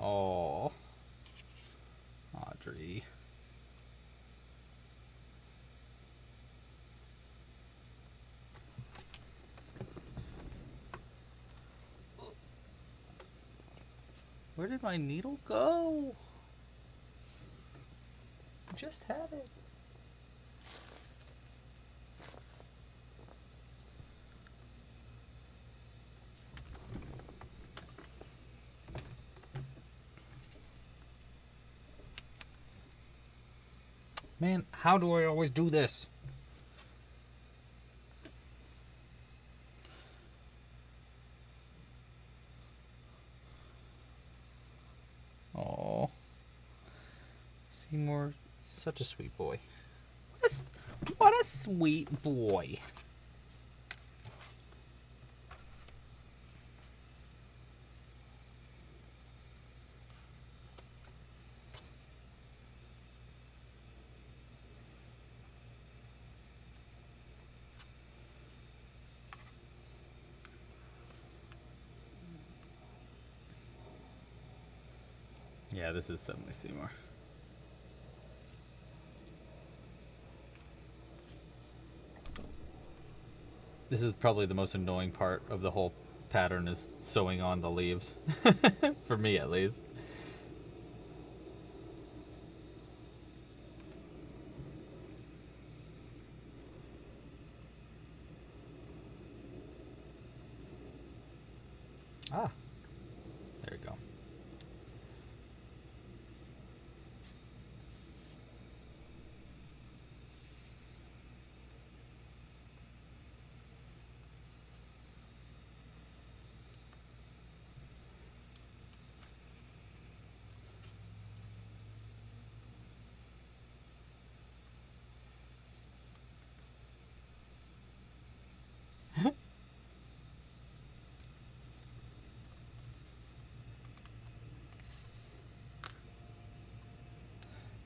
Oh, Audrey. Where did my needle go? Just had it. Man, how do I always do this? Oh, Seymour, such a sweet boy. What a, s- what a sweet boy. Yeah, this is suddenly Seymour. This is probably the most annoying part of the whole pattern is sewing on the leaves. For me at least. Ah. There we go.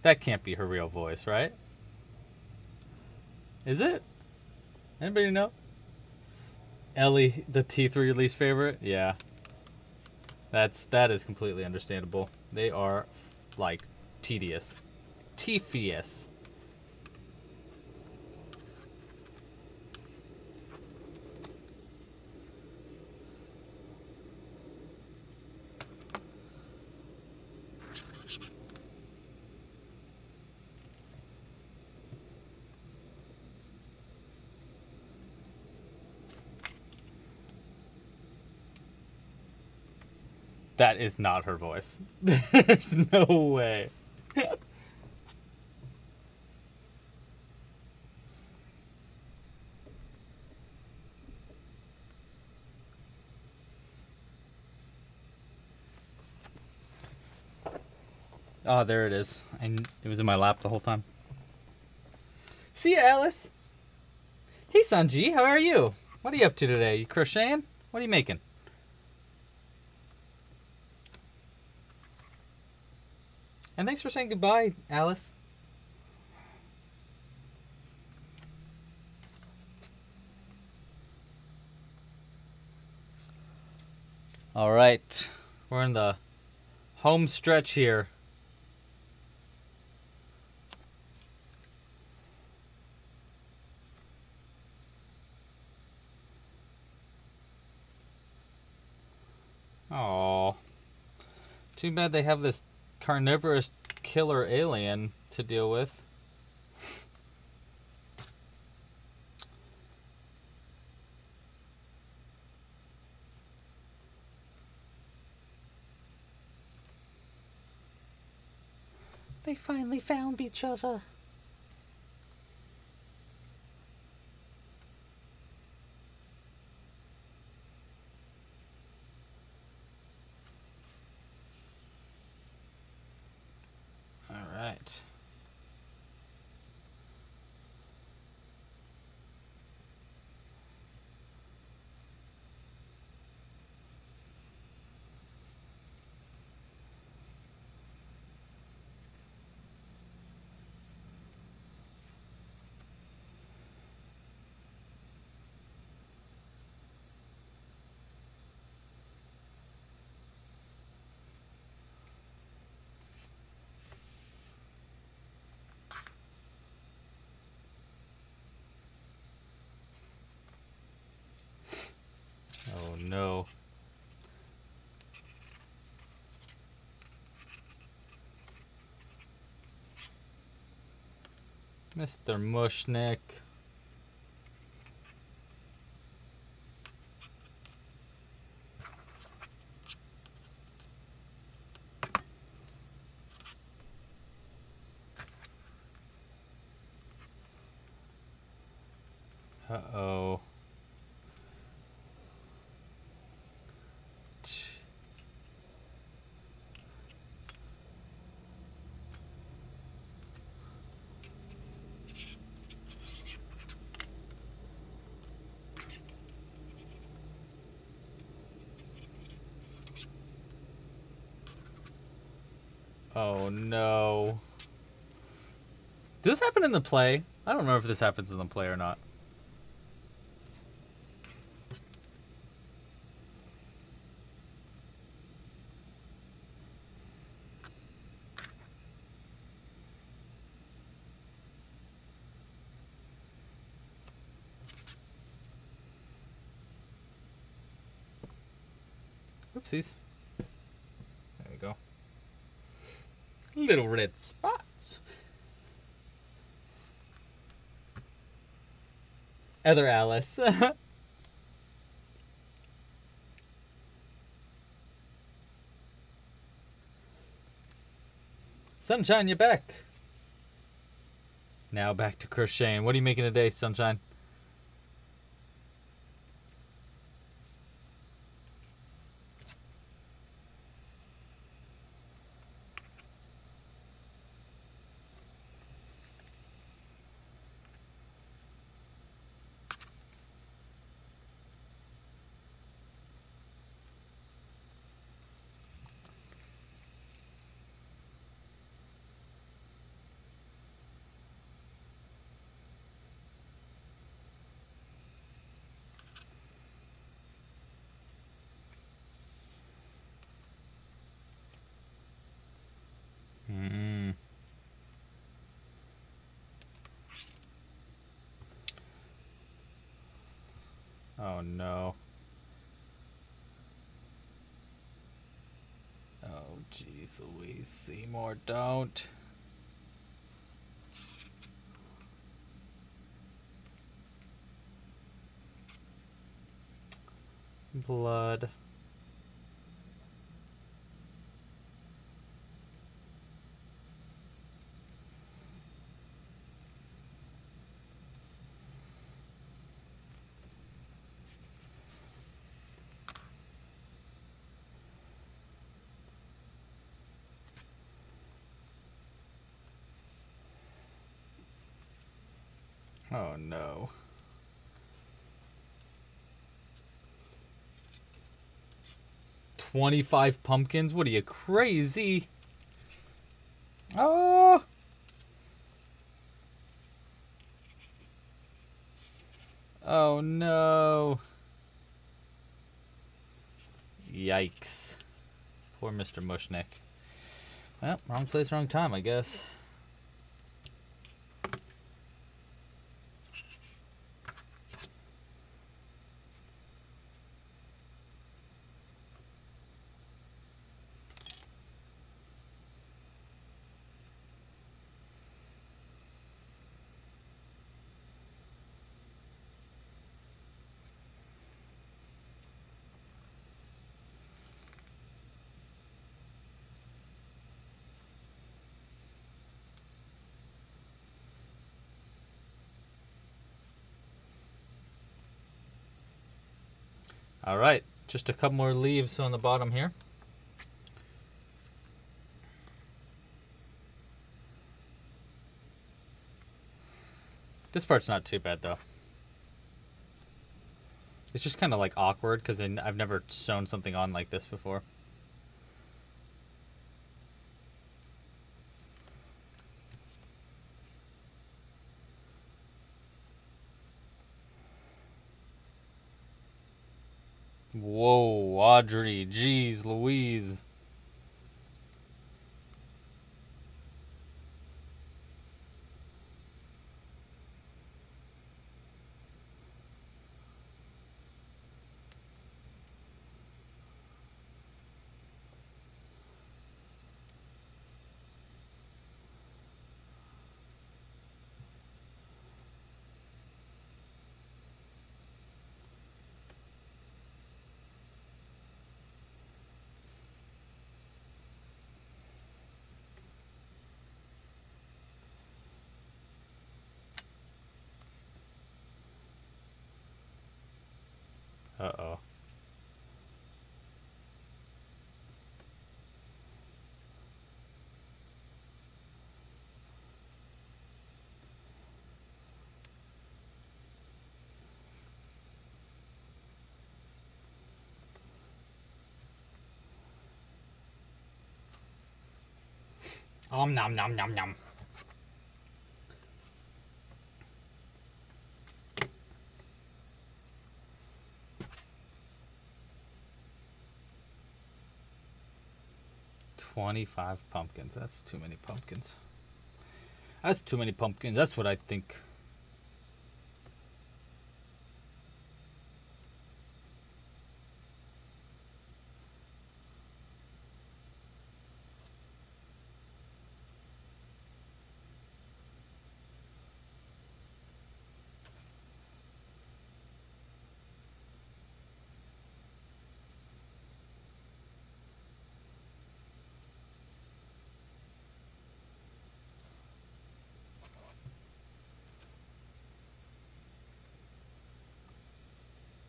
That can't be her real voice, right? Is it? Anybody know? Ellie, the T3 least favorite? Yeah. That's that is completely understandable. They are like tedious. Tedious. That is not her voice. There's no way. Oh, there it is. I, it was in my lap the whole time. See ya, Alice. Hey, Sanji, how are you? What are you up to today? You crocheting? What are you making? And thanks for saying goodbye, Alice. All right. We're in the home stretch here. Oh. Too bad they have this carnivorous killer alien to deal with. They finally found each other. No. Mr. Mushnik. Uh-oh. Tch. Oh no. Does this happen in the play? I don't know if this happens in the play or not. Oopsies. There we go. Little red spots. Other Alice. Sunshine, you're back. Now back to crocheting. What are you making today, Sunshine? Oh no. Oh jeez Louise Seymour, don't. Blood. Oh no. Twenty-five pumpkins? What are you crazy? Oh. Oh no. Yikes. Poor Mr. Mushnik. Well, wrong place, wrong time, I guess. All right, just a couple more leaves on the bottom here. This part's not too bad though. It's just kind of like awkward because I've never sewn something on like this before. Audrey, jeez, Louise. Uh-oh. Om nom nom nom nom. Twenty-five pumpkins. That's too many pumpkins. That's too many pumpkins. That's what I think.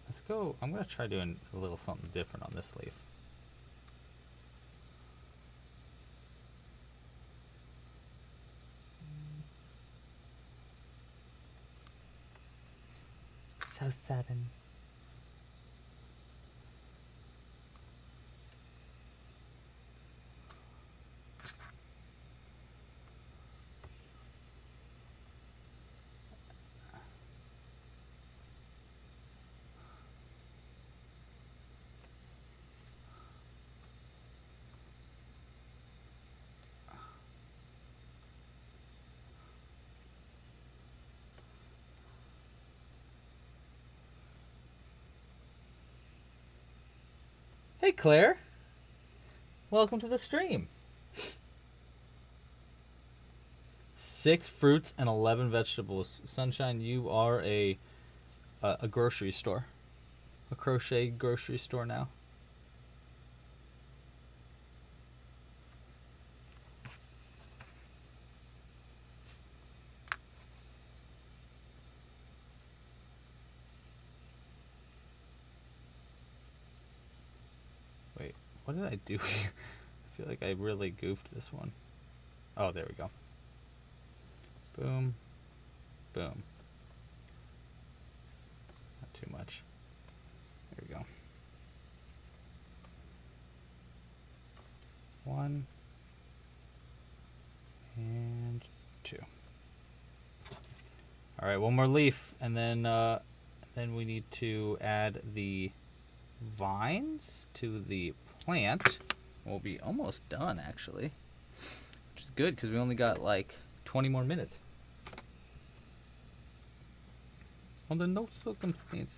Let's go. I'm going to try doing a little something different on this leaf. Hey, Claire. Welcome to the stream. Six fruits and 11 vegetables. Sunshine, you are a, a, a grocery store. A crochet grocery store now. Wait, what did I do here? I feel like I really goofed this one. Oh, there we go. Boom. Boom. Not too much. There we go. One. And two. All right, one more leaf, and then uh, then we need to add the vines to the plant. We'll be almost done, actually, which is good because we only got like 20 more minutes. Under no circumstance.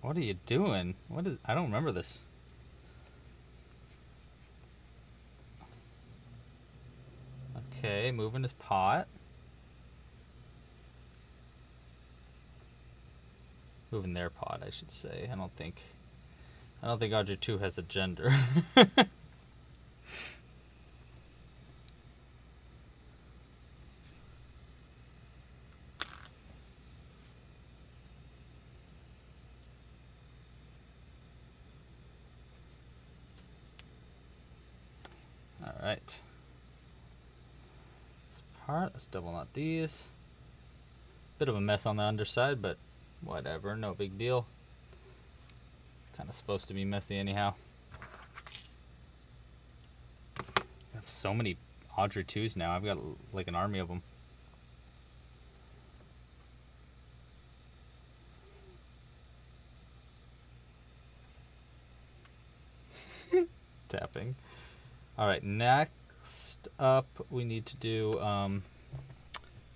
What are you doing? What is? I don't remember this. Okay, moving his pot. Moving their pot, I should say. I don't think. I don't think Audrey two has a gender. All right. Part, let's double knot these. Bit of a mess on the underside, but whatever, no big deal. It's kind of supposed to be messy anyhow. I have so many Audrey 2s now. I've got like an army of them. Tapping. All right, next up we need to do um,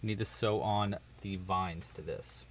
need to sew on the vines to this.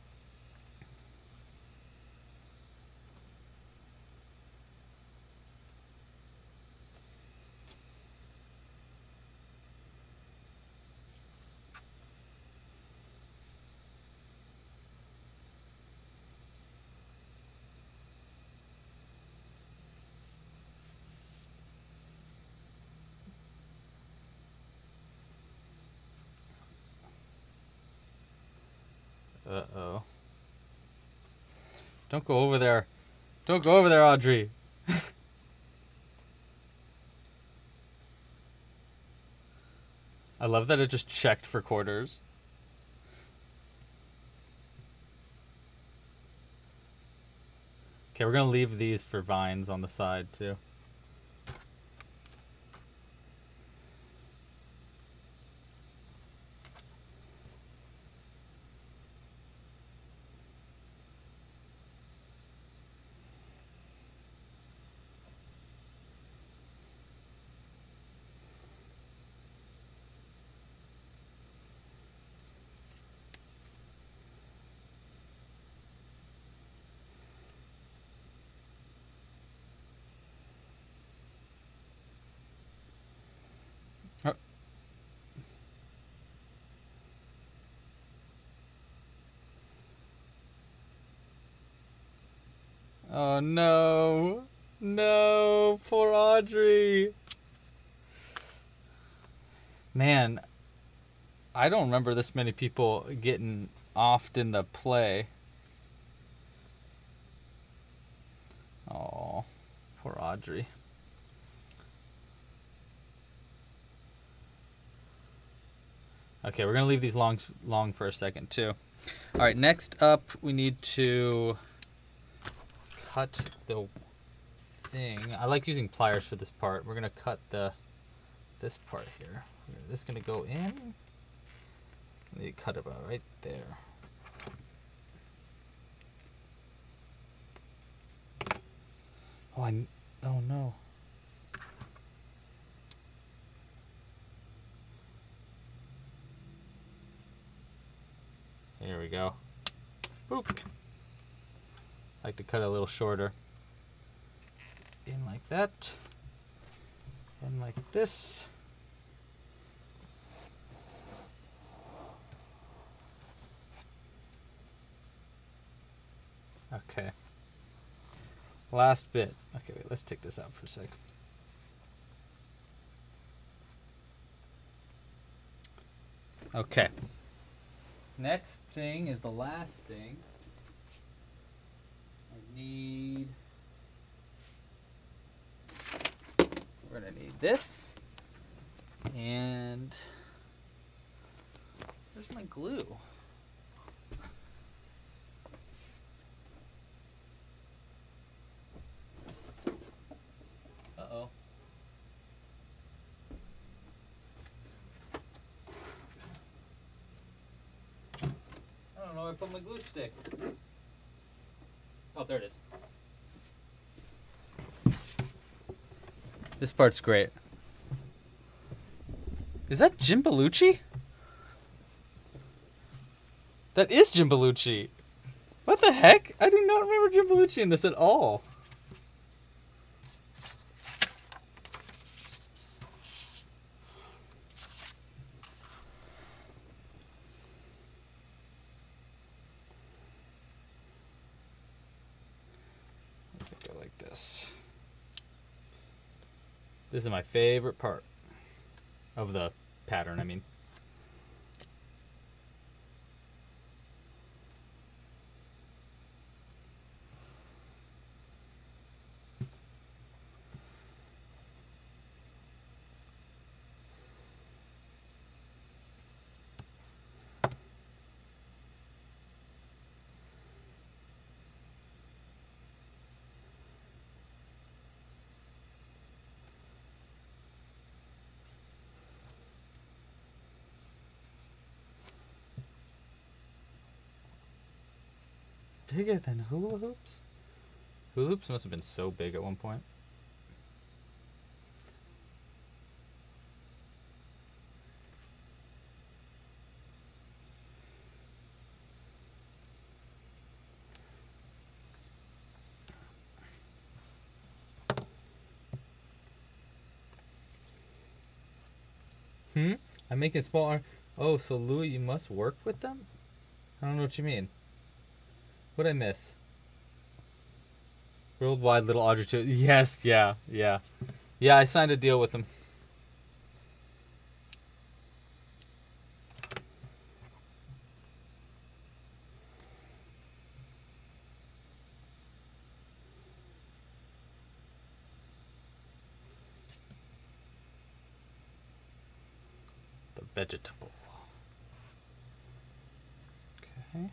Uh oh. Don't go over there. Don't go over there, Audrey. I love that it just checked for quarters. Okay, we're gonna leave these for vines on the side too. Oh no. No, poor Audrey. Man, I don't remember this many people getting offed in the play. Oh, poor Audrey. Okay, we're gonna leave these long long for a second too. All right, next up we need to cut the thing. I like using pliers for this part. We're gonna cut the this part here. This is gonna go in. You cut about right there. Oh, I. Oh no. There we go. Boop. Like to cut a little shorter. In like that. And like this. Okay. Last bit. Okay, wait, let's take this out for a sec. Okay. Next thing is the last thing. Need. We're gonna need this. And. Where's my glue? Uh oh. I don't know where I put my glue stick. Oh, there it is. This part's great. Is that Jim Belushi? That is Jim Belushi. What the heck? I do not remember Jim Belushi in this at all. Go like this. This is my favorite part of the pattern, I mean. Bigger than hula hoops? Hula hoops must have been so big at one point. Hmm? I'm making small arm. Oh, so Louis, you must work with them? I don't know what you mean. What'd I miss? Worldwide Little Audrey too. Yes, yeah, yeah. Yeah, I signed a deal with him. The vegetable. Okay.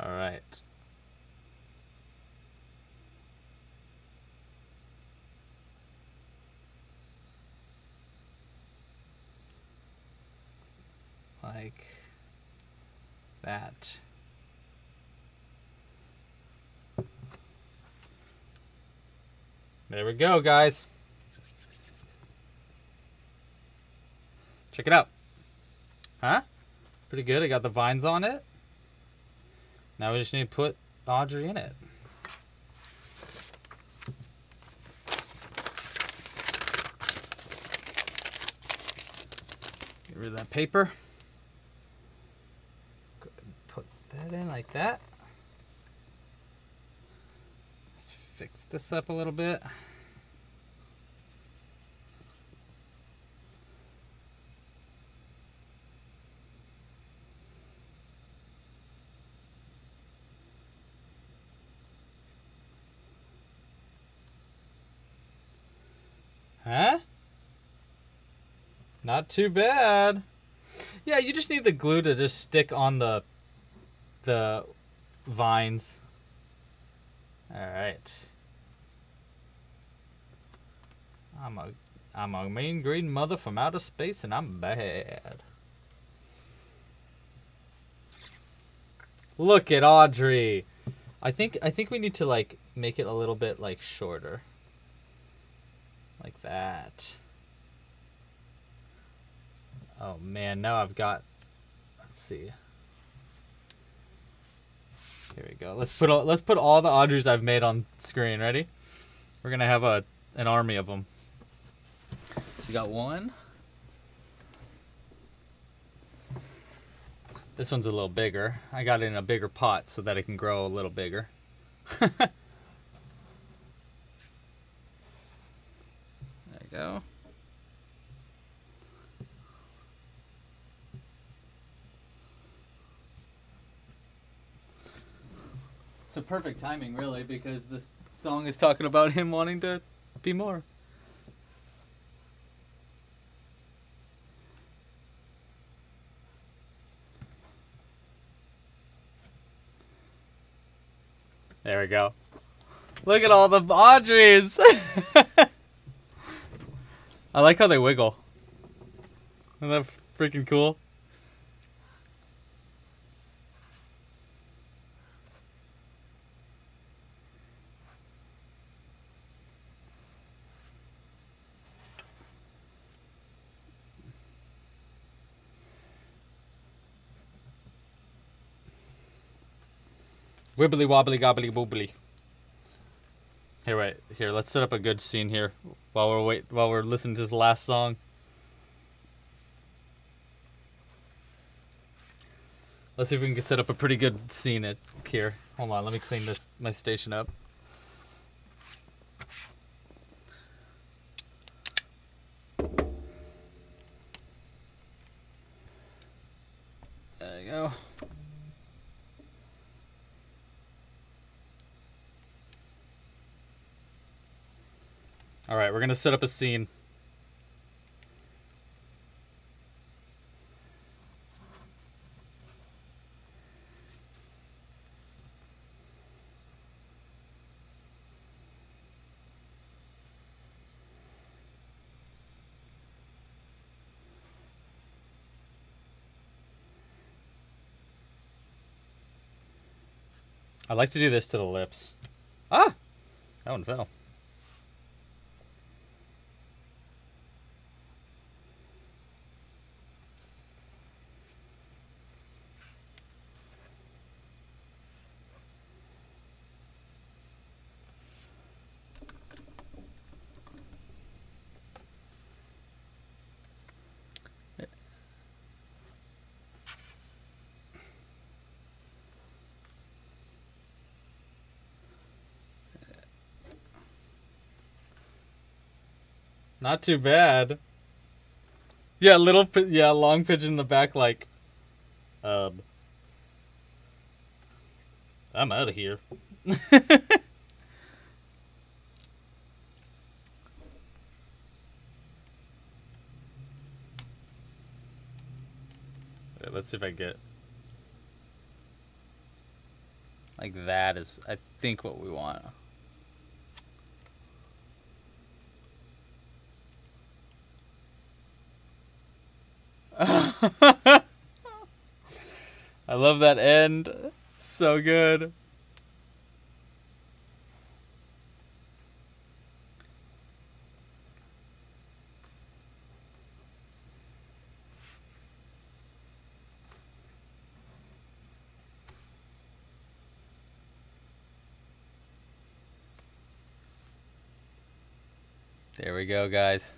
All right. Like that. There we go, guys. Check it out. Huh? Pretty good. I got the vines on it. Now we just need to put Audrey in it. Get rid of that paper. Put that in like that. Let's fix this up a little bit. Huh? Not too bad. Yeah, you just need the glue to just stick on the the vines. All right. I'm a I'm a mean green mother from outer space and I'm bad. Look at Audrey. I think I think we need to like make it a little bit like shorter. Like that. Oh man, now I've got let's see. Here we go. Let's put all, let's put all the Audreys I've made on screen. Ready? We're gonna have a an army of them. So you got one. This one's a little bigger. I got it in a bigger pot so that it can grow a little bigger. there you go. So perfect timing, really, because this song is talking about him wanting to be more. There we go. Look at all the Audreys. I like how they wiggle. Isn't that freaking cool? Wibbly wobbly gobbly boobly. Here, wait. Here, let's set up a good scene here while we're wait while we're listening to this last song. Let's see if we can set up a pretty good scene at here. Hold on, let me clean this my station up. There you go. All right, we're gonna set up a scene. I like to do this to the lips. Ah! That one fell. Not too bad. Yeah, little yeah, long pigeon in the back like um I'm out of here. Let's see if I get like that is I think what we want. I love that end. So good. There we go, guys.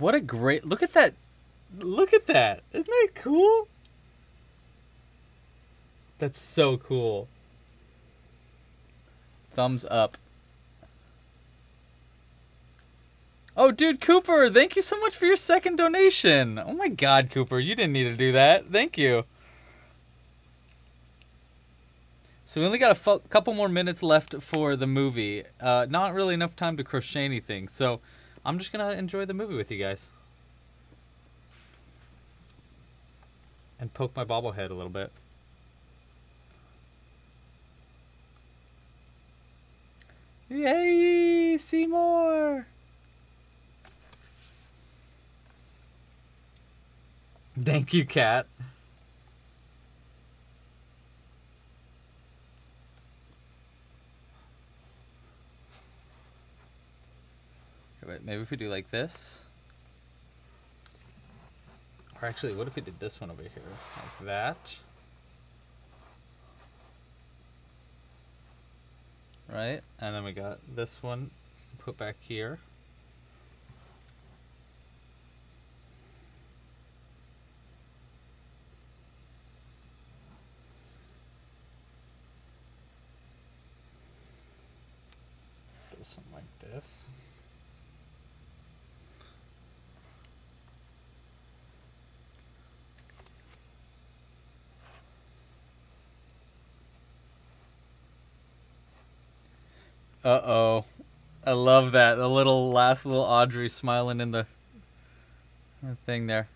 What a great look at that. Look at that. Isn't that cool? That's so cool. Thumbs up. Oh, dude, Cooper, thank you so much for your second donation. Oh my god, Cooper, you didn't need to do that. Thank you. So we only got a couple more minutes left for the movie. Uh, not really enough time to crochet anything. So I'm just gonna enjoy the movie with you guys. And poke my bobblehead a little bit. Yay! See more! Thank you, Cat. Wait, maybe if we do like this. Or actually, what if we did this one over here? Like that. Right? And then we got this one put back here. This one like this. Uh oh. I love that. The little last little Audrey smiling in the, thing there.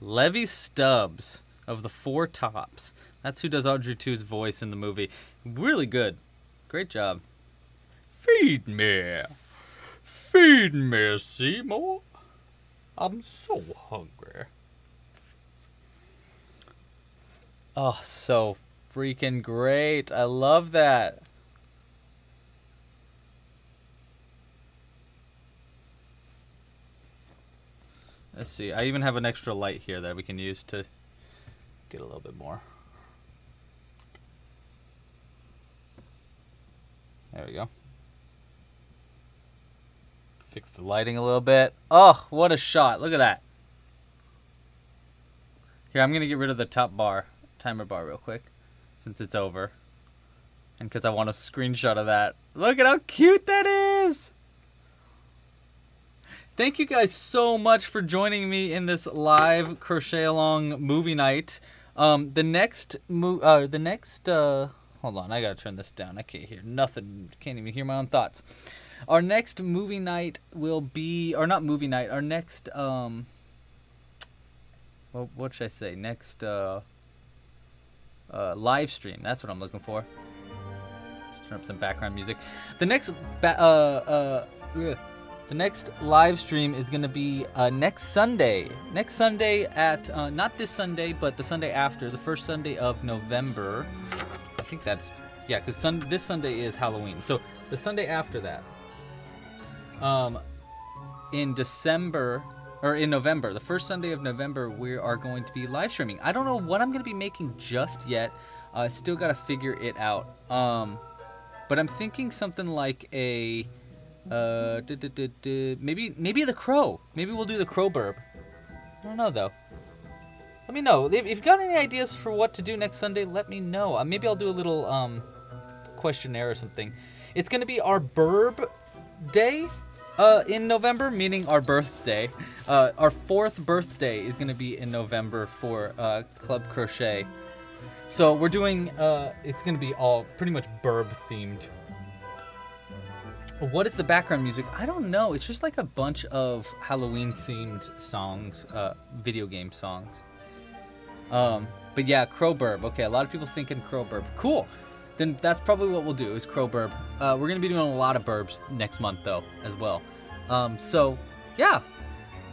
Levi Stubbs of the Four Tops. That's who does Audrey 2's voice in the movie. Really good. Great job. Feed me. Feed me, Seymour. I'm so hungry. Oh, so freaking great. I love that. Let's see. I even have an extra light here that we can use to get a little bit more. There we go. Fix the lighting a little bit. Oh, what a shot. Look at that. Here, I'm going to get rid of the top bar, timer bar real quick, since it's over. And because I want a screenshot of that. Look at how cute that is! Thank you guys so much for joining me in this live crochet along movie night. Um, the next mo- uh, the next uh, hold on, I gotta turn this down. I can't hear nothing. Can't even hear my own thoughts. Our next movie night will be, or not movie night. Our next um, what what should I say? Next uh, uh, live stream. That's what I'm looking for. Let's turn up some background music. The next ba- uh uh. ugh. The next live stream is going to be uh, next Sunday. Next Sunday at, uh, not this Sunday, but the Sunday after, the first Sunday of November. I think that's, yeah, because sun- this Sunday is Halloween. So the Sunday after that, um, in December, or in November, the first Sunday of November, we are going to be live streaming. I don't know what I'm going to be making just yet. I uh, still got to figure it out. Um, but I'm thinking something like a uh, maybe maybe the crow. Maybe we'll do the crow burb. I don't know though. Let me know if you've got any ideas for what to do next Sunday. Let me know. Uh, maybe I'll do a little um, questionnaire or something. It's gonna be our burb day uh, in November, meaning our birthday. Uh, our fourth birthday is gonna be in November for uh, Club Crochet. So we're doing. Uh, it's gonna be all pretty much burb themed. What is the background music? I don't know. It's just like a bunch of Halloween themed songs, uh, video game songs. Um, but yeah, Crowburb. Okay, a lot of people thinking Crowburb. Cool. Then that's probably what we'll do is Crowburb. Uh, we're gonna be doing a lot of burbs next month though, as well. Um, so yeah,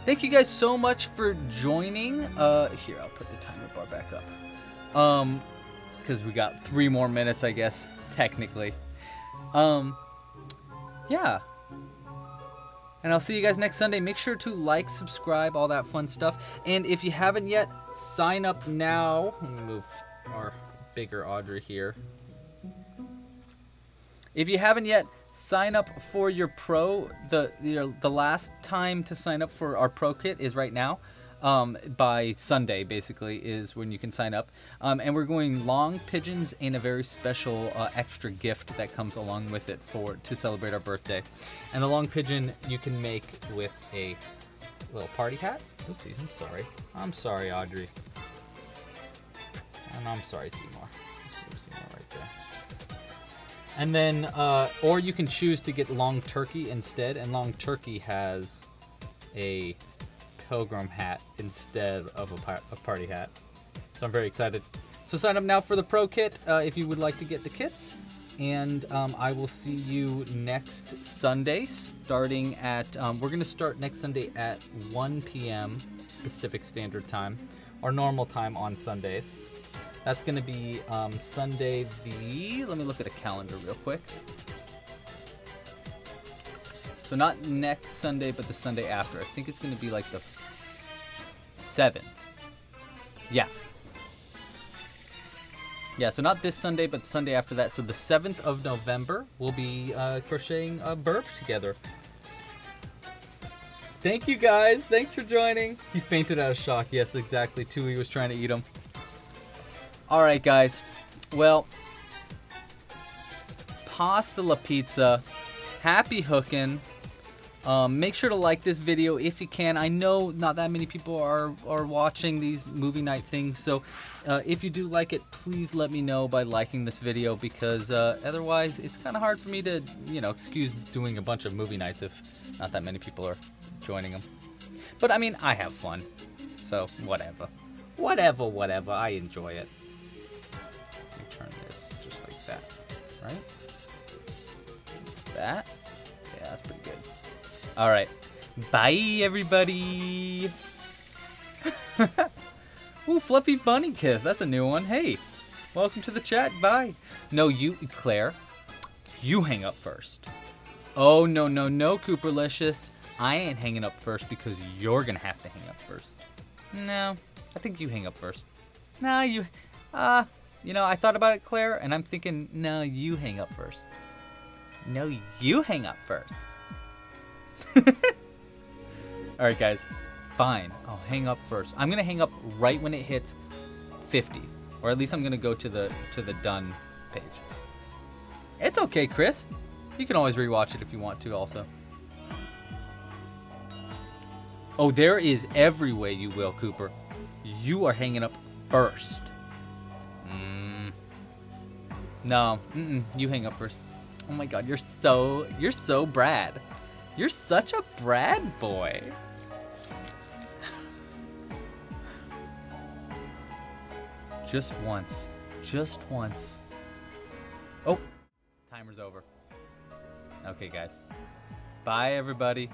thank you guys so much for joining. Uh, here I'll put the timer bar back up. Um, because we got three more minutes, I guess technically. Um yeah. And I'll see you guys next Sunday. Make sure to like, subscribe, all that fun stuff. And if you haven't yet, sign up now. Let me move our bigger Audrey here. If you haven't yet, sign up for your pro. The the, the last time to sign up for our pro kit is right now. Um, by Sunday, basically, is when you can sign up. Um, and we're going long pigeons and a very special uh, extra gift that comes along with it for to celebrate our birthday. And the long pigeon you can make with a little party hat. Oopsies, I'm sorry. I'm sorry, Audrey. And I'm sorry, Seymour. Seymour right there. And then, uh, or you can choose to get long turkey instead. And long turkey has a pilgrim hat instead of a, a party hat. So I'm very excited. So sign up now for the pro kit uh, if you would like to get the kits. And um, I will see you next Sunday, starting at. Um, we're going to start next Sunday at 1 p.m. Pacific Standard Time, our normal time on Sundays. That's going to be um, Sunday the. Let me look at a calendar real quick. So not next Sunday, but the Sunday after. I think it's going to be like the s- seventh. Yeah. Yeah, so not this Sunday, but Sunday after that. So the 7th of November, we'll be uh, crocheting a burb together. Thank you guys. Thanks for joining. He fainted out of shock. Yes, exactly. Tui was trying to eat him. All right, guys. Well, pasta la pizza. Happy hooking. Um, make sure to like this video if you can. I know not that many people are, are watching these movie night things, so uh, if you do like it, please let me know by liking this video because uh, otherwise it's kind of hard for me to, you know, excuse doing a bunch of movie nights if not that many people are joining them. But I mean, I have fun, so whatever. Whatever, whatever. I enjoy it. Let me turn this just like that, right? That? Yeah, that's pretty good. All right. Bye, everybody. Ooh, Fluffy Bunny Kiss. That's a new one. Hey, welcome to the chat. Bye. No, you, Claire, you hang up first. Oh, no, no, no, Cooperlicious. I ain't hanging up first because you're gonna have to hang up first. No, I think you hang up first. No, you, uh, you know, I thought about it, Claire, and I'm thinking, no, you hang up first. No, you hang up first. All right, guys. Fine. I'll hang up first. I'm gonna hang up right when it hits 50, or at least I'm gonna go to the to the done page. It's okay, Chris. You can always rewatch it if you want to. Also. Oh, there is every way you will, Cooper. You are hanging up first. Mm. No, mm-mm, you hang up first. Oh my God, you're so you're so Brad. You're such a Brad boy. Just once. Just once. Oh, timer's over. Okay, guys. Bye, everybody.